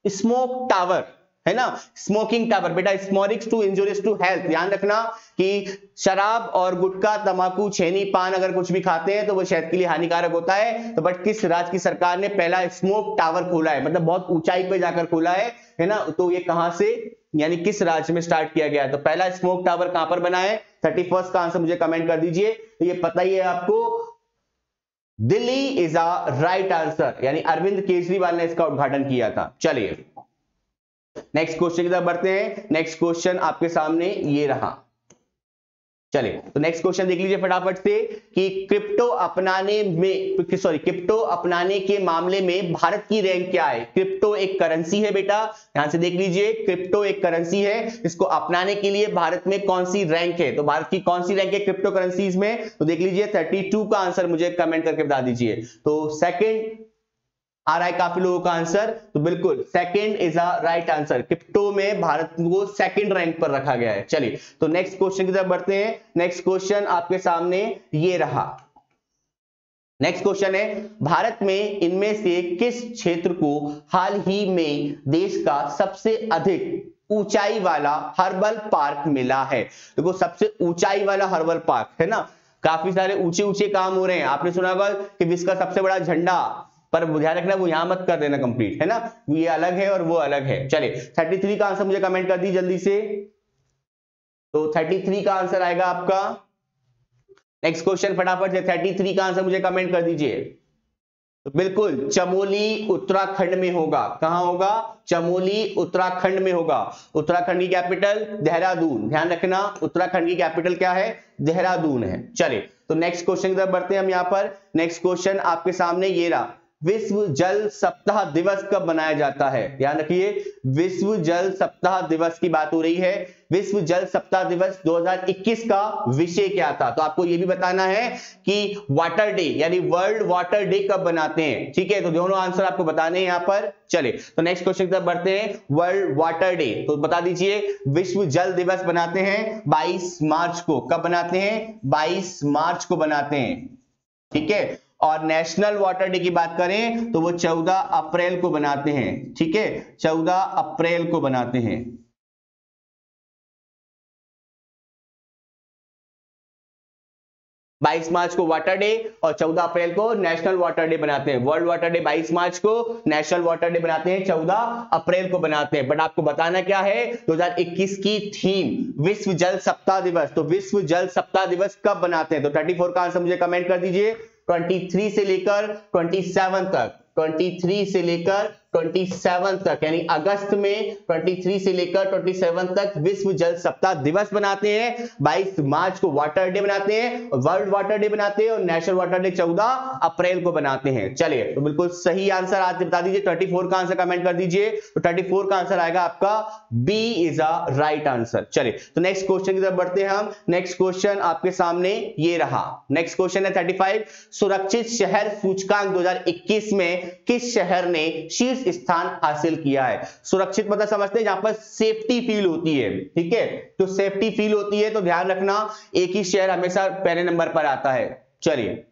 स्मोक टावर, है ना? Smoking tower. बेटा स्मोरिक्स टू इंजोरियस टू हेल्थ ध्यान रखना कि शराब और गुटखा तमाकू छेनी, पान अगर कुछ भी खाते हैं तो वो सेहत के लिए हानिकारक होता है। तो बट किस राज्य की सरकार ने पहला स्मोक टावर खोला है? मतलब बहुत ऊंचाई पे जाकर खोला है है ना? तो ये कहाँ से, यानी किस राज्य में स्टार्ट किया गया? तो पहला स्मोक टावर कहाँ पर बना है? थर्टी का आंसर मुझे कमेंट कर दीजिए। तो ये पता ही है आपको Delhi is a right answer यानी अरविंद केजरीवाल ने इसका उद्घाटन किया था। चलिए। नेक्स्ट क्वेश्चन की तरफ़ बढ़ते हैं। नेक्स्ट क्वेश्चन आपके सामने ये रहा। चलिए तो नेक्स्ट क्वेश्चन देख लीजिए फटाफट से कि क्रिप्टो अपनाने में सॉरी क्रिप्टो अपनाने के मामले में भारत की रैंक क्या है? क्रिप्टो एक करेंसी है बेटा। यहाँ से देख लीजिए क्रिप्टो एक करेंसी है। इसको अपनाने के लिए भारत में कौन सी रैंक है? तो भारत की कौन सी रैंक है क्रिप्टो करेंसीज में? तो देख लीजिए 32 का आंसर मुझे कमेंट करके बता दीजिए। तो सेकंड आ रहा है काफ़ी लोगों का आंसर तो बिल्कुल second is a right answer crypto में भारत को सेकंड रैंक पर रखा गया है। चलिए तो नेक्स्ट क्वेश्चन की तरफ़ बढ़ते हैं। नेक्स्ट क्वेश्चन आपके सामने ये रहा। नेक्स्ट क्वेश्चन है, भारत में इनमें से किस क्षेत्र को हाल ही में देश का सबसे अधिक ऊंचाई वाला हर्बल पार्क मिला है? देखो तो सबसे ऊंचाई वाला हर्बल पार्क, है ना? काफ़ी सारे ऊँचे ऊँचे काम हो रहे हैं। आपने सुना होगा कि विश्व का सबसे बड़ा झंडा पर ध्यान रखना, वो यहाँ मत कर देना कंप्लीट है ना? ये अलग है और वो अलग है। चलिए 33 का आंसर मुझे कमेंट कर दी जल्दी से। तो 33 का आंसर आएगा आपका। नेक्स्ट क्वेश्चन फटाफट से 33 का आंसर मुझे कमेंट कर दीजिए। तो बिल्कुल, चमोली उत्तराखंड में होगा। कहाँ होगा? चमोली उत्तराखंड में होगा। उत्तराखंड की कैपिटल देहरादून। ध्यान रखना, उत्तराखंड की कैपिटल क्या है? देहरादून है। चलिए तो नेक्स्ट क्वेश्चन की तरफ़ बढ़ते हैं हम यहाँ पर। नेक्स्ट क्वेश्चन आपके सामने ये रहा। विश्व जल सप्ताह दिवस कब मनाया जाता है? ध्यान रखिए, विश्व जल सप्ताह दिवस की बात हो रही है। विश्व जल सप्ताह दिवस 2021 का विषय क्या था? तो आपको यह भी बताना है कि वाटर डे यानी वर्ल्ड वाटर डे कब बनाते हैं? ठीक है तो दोनों आंसर आपको बताने हैं यहाँ पर। चले तो नेक्स्ट क्वेश्चन की तरफ़ बढ़ते हैं। वर्ल्ड वाटर डे तो बता दीजिए, विश्व जल दिवस बनाते हैं 22 मार्च को। कब बनाते हैं? 22 मार्च को बनाते हैं। ठीक है और नेशनल वाटर डे की बात करें तो वो 14 अप्रैल को बनाते हैं। ठीक है? 14 अप्रैल को बनाते हैं। बाईस मार्च को वाटर डे और 14 अप्रैल को नेशनल वाटर डे बनाते हैं। वर्ल्ड वाटर डे 22 मार्च को नेशनल वाटर डे बनाते हैं। 14 अप्रैल को बनाते हैं। बट आपको बताना क्या है? 2021 की थीम, विश्व जल सप्ताह दिवस। तो विश्व जल सप्ताह दिवस कब बनाते हैं? तो 34 का आंसर मुझे कमेंट कर दीजिए। 23 से लेकर 27 तक 23 से लेकर 27 तक, यानी अगस्त में 23 से लेकर 27 तक विश्व जल सप्ताह दिवस बनाते हैं। 22 मार्च को वाटर डे बनाते हैं वर्ल्ड वाटर डे बनाते हैं और नेशनल वाटर डे 14 अप्रैल को बनाते हैं। चलिए तो बिल्कुल सही आंसर आज बता दीजिए। 34 का आंसर कमेंट कर दीजिए। तो 34 का आंसर आएगा आपका B is a right answer चलिए तो नेक्स्ट क्वेश्चन की तरफ़ बढ़ते हैं हम। नेक्स्ट क्वेश्चन आपके सामने ये रहा। नेक्स्ट क्वेश्चन है थर्टी सुरक्षित शहर सूचकांक दो हज़ार इक्कीस में किस शहर ने शीर्ष स्थान हासिल किया है? सुरक्षित मतलब समझते हैं जहाँ पर सेफ्टी फील होती है, ठीक है? तो सेफ्टी फील होती है तो ध्यान रखना, एक ही शेयर हमेशा पहले नंबर पर आता है। चलिए।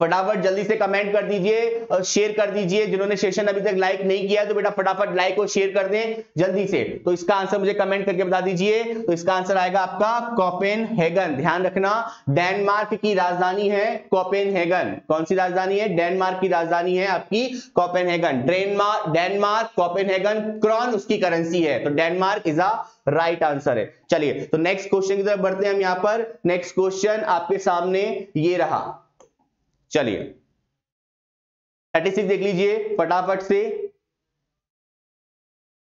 फटाफट जल्दी से कमेंट कर दीजिए और शेयर कर दीजिए। जिन्होंने सेशन अभी तक लाइक नहीं किया तो बेटा फटाफट लाइक और शेयर कर दें जल्दी से। तो इसका आंसर मुझे कमेंट करके बता दीजिए। तो इसका आंसर आएगा आपका कॉपेन हेगन ध्यान रखना डेनमार्क की राजधानी है कॉपेन हेगन कौन सी राजधानी है? डेनमार्क की राजधानी है आपकी Copenhagen Denmark Denmark Copenhagen krone उसकी करेंसी है? तो Denmark is a right answer है। चलिए तो नेक्स्ट क्वेश्चन की तरफ़ बढ़ते हैं हम यहाँ पर। नेक्स्ट क्वेश्चन आपके सामने ये रहा। चलिए। थर्टी सिक्स देख लीजिए फटाफट से।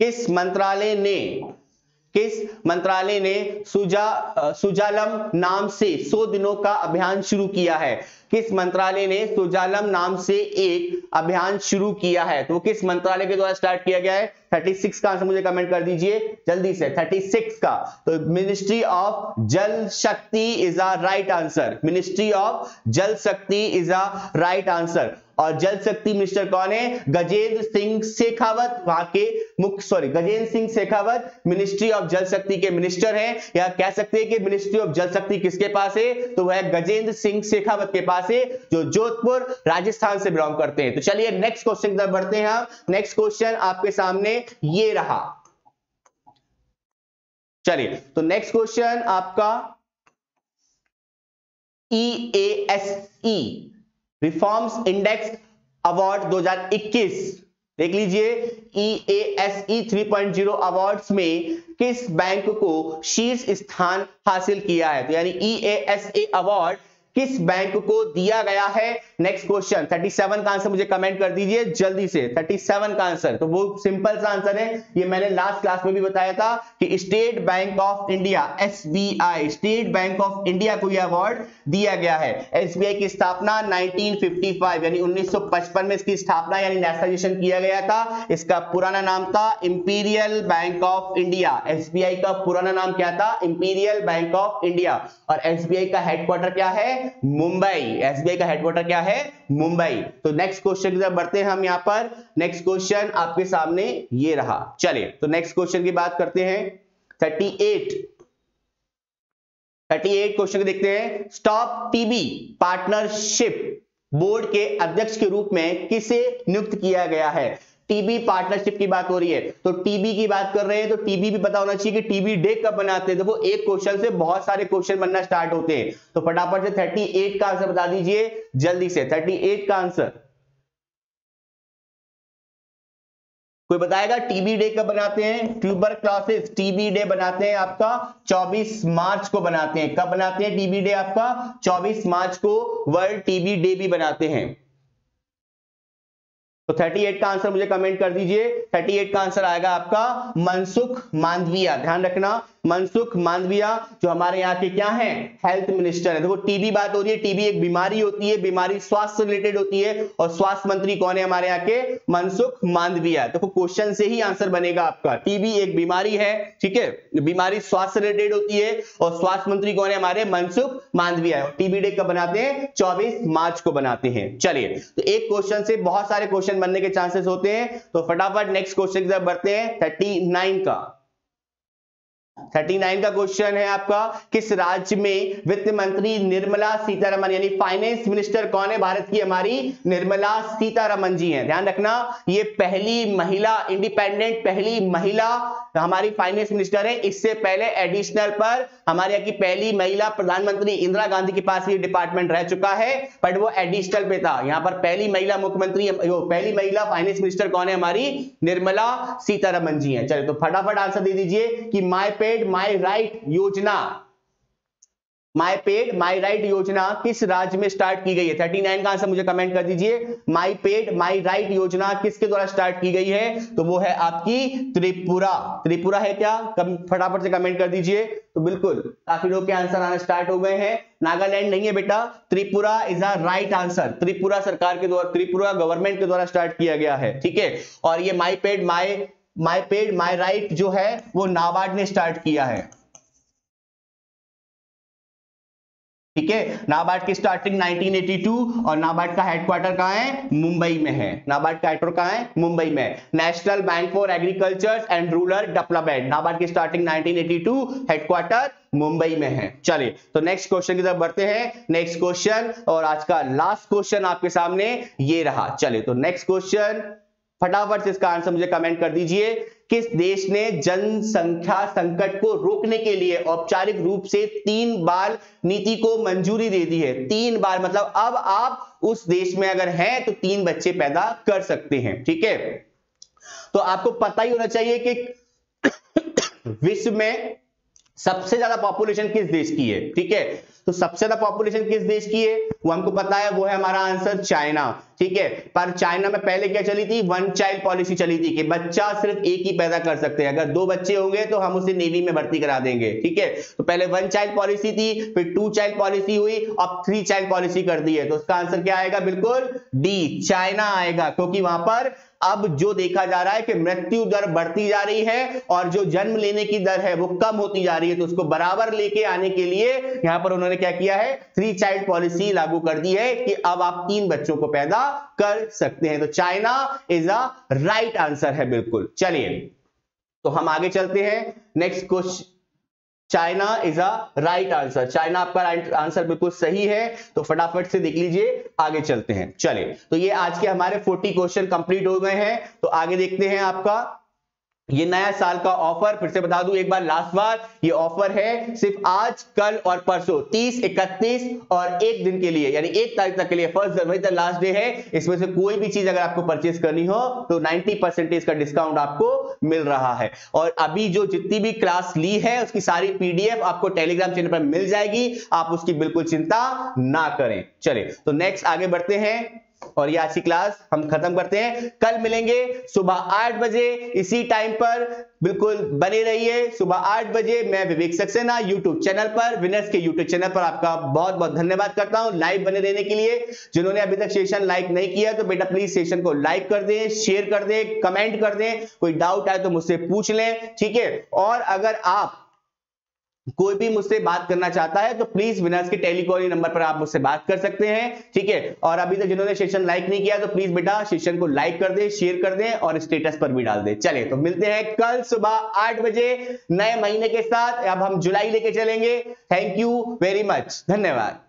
किस मंत्रालय ने, किस मंत्रालय ने सुजा, सुजालम नाम से 100 दिनों का अभियान शुरू किया है? किस मंत्रालय ने सुजालम नाम से एक अभियान शुरू किया है? तो किस मंत्रालय के द्वारा स्टार्ट किया गया है? 36 का आंसर मुझे कमेंट कर दीजिए। जल्दी से 36 का। तो ministry of Jal Shakti is a right answer ministry of Jal Shakti is a right answer और जल शक्ति मिनिस्टर कौन है? गजेंद्र सिंह शेखावत, वहाँ के मुख्य sorry Gajendra Singh Shekhawat ministry of Jal Shakti के मिनिस्टर हैं। या कह सकते हैं कि मिनिस्ट्री ऑफ़ जल शक्ति किसके पास है? तो वह गजेंद्र सिंह शेखावत के पास है जो जोधपुर राजस्थान से बिलोंग करते हैं। तो चलिए नेक्स्ट क्वेश्चन की तरफ़ बढ़ते हैं हम। नेक्स्ट क्वेश्चन आपके सामने ये रहा। चलिए तो नेक्स्ट क्वेश्चन आपका E A S E reforms index award 2021 देख लीजिए E A S E three point zero award में किस बैंक को शीर्ष स्थान हासिल किया है? तो यानी E A S A award किस बैंक को दिया गया है? नेक्स्ट क्वेश्चन 37 का आंसर मुझे कमेंट कर दीजिए जल्दी से। 37 का आंसर तो वो सिंपल सा आंसर है। ये मैंने लास्ट क्लास में भी बताया था कि state bank of India SBI state bank of India को यह अवार्ड दिया गया है। एसबीआई की स्थापना 1955 यानी 1955 में इसकी स्थापना, यानी नेशनलाइजेशन किया गया था। इसका पुराना नाम था imperial bank of India SBI का पुराना नाम क्या था? इंपीरियल बैंक ऑफ़ इंडिया और एसबीआई का हेडक्वार्टर क्या है? मुंबई एस का हेडक्वार्टर क्या है? मुंबई। तो नेक्स्ट क्वेश्चन की तरफ़ बढ़ते हैं हम यहाँ पर। नेक्स्ट क्वेश्चन आपके सामने ये रहा। चलिए तो नेक्स्ट क्वेश्चन की बात करते हैं। 38 38 क्वेश्चन देखते हैं। स्टॉप टीबी पार्टनरशिप बोर्ड के अध्यक्ष के रूप में किसे नियुक्त किया गया है? टीबी पार्टनरशिप की बात हो रही है। तो टीबी की बात कर रहे हैं तो टीबी भी पता होना चाहिए कि टीबी डे कब बनाते हैं। देखो, एक क्वेश्चन से बहुत सारे क्वेश्चन बनना स्टार्ट होते हैं। तो फटाफट से 38 का आंसर बता दीजिए, जल्दी से। 38 का आंसर कोई बताएगा टीबी डे कब बनाते हैं? ट्यूबर क्लासेस, टीबी डे बनाते हैं आपका 24 मार्च को बनाते हैं। कब बनाते हैं टीबी डे आपका? 24 मार्च को वर्ल्ड टीबी डे भी बनाते हैं। तो 38 का आंसर मुझे कमेंट कर दीजिए। 38 का आंसर आएगा आपका मनसुख मांडविया। ध्यान रखना, मनसुख मांडविया जो हमारे यहाँ के क्या हैं? हेल्थ मिनिस्टर है। देखो टीबी बात हो रही है टीबी एक बीमारी होती है, बीमारी स्वास्थ्य रिलेटेड होती है और स्वास्थ्य मंत्री कौन है हमारे यहाँ के? मनसुख मांडविया। देखो क्वेश्चन से ही आंसर बनेगा आपका। टीबी एक बीमारी है, ठीक है? बीमारी स्वास्थ्य रिलेटेड होती है और स्वास्थ्य मंत्री कौन है हमारे? मनसुख मांडविया टीबी डे कब बनाते हैं? चौबीस मार्च को बनाते हैं। चलिए तो एक क्वेश्चन से बहुत सारे क्वेश्चन बनने के चांसेस होते हैं। तो फटाफट नेक्स्ट क्वेश्चन की तरफ़ बढ़ते हैं थर्टी नाइन का। 39 का क्वेश्चन है आपका, किस राज्य में वित्त मंत्री निर्मला सीतारमन यानी फाइनेंस मिनिस्टर कौन है भारत की? हमारी निर्मला सीतारमन जी हैं। ध्यान रखना, ये पहली महिला इंडिपेंडेंट पहली महिला हमारी फाइनेंस मिनिस्टर है। इससे पहले एडिशनल पर हमारे यहाँ की पहली महिला प्रधानमंत्री इंदिरा गांधी के पास ये डिपार्टमेंट रह चुका है बट वो एडिशनल पे था। यहाँ पर पहली महिला मुख्यमंत्री पहली महिला फाइनेंस मिनिस्टर कौन है? हमारी निर्मला सीतारमन जी है। चलिए तो फटाफट आंसर दे दीजिए कि माई पेड माई राइट योजना। माई पेड माई राइट योजना किस राज्य में स्टार्ट की गई है? 39 का आंसर मुझे कमेंट कर दीजिए। माई पेड माई राइट योजना किसके द्वारा स्टार्ट की गई है? तो वो है आपकी त्रिपुरा। त्रिपुरा है क्या? फटाफट से कमेंट कर दीजिए। तो बिल्कुल, काफ़ी लोग के आंसर आना स्टार्ट हो गए हैं। नागालैंड नहीं है बेटा। Tripura is a right answer Tripura सरकार के द्वारा, त्रिपुरा गवर्नमेंट के द्वारा स्टार्ट किया गया है। ठीक है? और ये my paid my my paid my right जो है, वो नाबार्ड ने स्टार्ट किया है। ठीक है? नाबार्ड की स्टार्टिंग 1982 और नाबार्ड का हेडक्वार्टर कहाँ है? मुंबई में है। नाबार्ड का हेडक्वार्टर कहाँ है? मुंबई में। National bank for agriculture and rural development NABARD की स्टार्टिंग 1982 हेडक्वार्टर मुंबई में है। चलिए तो नेक्स्ट क्वेश्चन की तरफ़ बढ़ते हैं। नेक्स्ट क्वेश्चन और आज का लास्ट क्वेश्चन आपके सामने ये रहा। चलिए तो नेक्स्ट क्वेश्चन फटाफट से इसका आंसर मुझे कमेंट कर दीजिए किस देश ने जनसंख्या संकट को रोकने के लिए औपचारिक रूप से तीन बार नीति को मंजूरी दे दी है। तीन बार मतलब अब आप उस देश में अगर हैं तो तीन बच्चे पैदा कर सकते हैं, ठीक है? तो आपको पता ही होना चाहिए कि विश्व में सबसे ज़्यादा पॉपुलेशन किस देश की है, ठीक है? तो सबसे ज़्यादा पॉपुलेशन किस देश की है? वो हमको पता है, वो है हमारा आंसर चाइना, ठीक है? पर चाइना में पहले क्या चली थी? वन चाइल्ड पॉलिसी चली थी कि बच्चा सिर्फ़ एक ही पैदा कर सकते हैं। अगर दो बच्चे होंगे तो हम उसे नेवी में भर्ती करा देंगे, ठीक है? तो पहले वन चाइल्ड पॉलिसी थी, फिर टू चाइल्ड पॉलिसी हुई, अब थ्री चाइल्ड पॉलिसी कर दी है। तो उसका आंसर क्या आएगा? बिल्कुल डी चाइना आएगा, क्योंकि वहाँ पर अब जो देखा जा रहा है कि मृत्यु दर बढ़ती जा रही है और जो जन्म लेने की दर है वो कम होती जा रही है तो उसको बराबर लेके आने के लिए यहाँ पर उन्होंने क्या किया है? थ्री चाइल्ड पॉलिसी लागू कर दी है कि अब आप तीन बच्चों को पैदा कर सकते हैं। तो China is a right answer है, बिल्कुल। चलिए तो हम आगे चलते हैं। Next question China is a right answer China आपका राइट आंसर बिल्कुल सही है तो फटाफट से देख लीजिए, आगे चलते हैं। चले तो ये आज के हमारे 40 क्वेश्चन कंप्लीट हो गए हैं तो आगे देखते हैं आपका ये नया साल का ऑफ़र, फिर से बता दूँ एक बार लास्ट बार, ये ऑफ़र है सिर्फ़ आज, कल और परसों 30 इकतीस और एक दिन के लिए, यानी एक तारीख तक के लिए फ़र्स्ट जनवरी तक लास्ट डे है। इसमें से कोई भी चीज़ अगर आपको परचेज करनी हो तो 90 परसेंटेज का डिस्काउंट आपको मिल रहा है। और अभी जो जितनी भी क्लास ली है, उसकी सारी पीडीएफ आपको टेलीग्राम चैनल पर मिल जाएगी। आप उसकी बिल्कुल चिंता ना करें। चले तो नेक्स्ट आगे बढ़ते हैं। और ये आज क्लास हम खत्म करते हैं। कल मिलेंगे सुबह आठ बजे। इसी टाइम पर बिल्कुल बने रहिए। सुबह आठ बजे मैं विवेक सक्सेना यूट्यूब चैनल पर विनर्स के यूट्यूब चैनल पर आपका बहुत बहुत धन्यवाद करता हूँ लाइव बने रहने के लिए। जिन्होंने अभी तक सेशन लाइक नहीं किया तो बेटा प्लीज़ सेशन को लाइक कर दें शेयर कर दें कमेंट कर दें। कोई डाउट आए तो मुझसे पूछ लें, ठीक है? और अगर आप कोई भी मुझसे बात करना चाहता है तो प्लीज़ विनर्स के टेलीकॉलिंग नंबर पर आप मुझसे बात कर सकते हैं, ठीक है? और अभी तक जिन्होंने सेशन लाइक नहीं किया तो प्लीज़ बेटा सेशन को लाइक कर दे शेयर कर दे और स्टेटस पर भी डाल दे। चले तो मिलते हैं कल सुबह आठ बजे नए महीने के साथ। अब हम जुलाई लेके चलेंगे। थैंक यू वेरी मच धन्यवाद।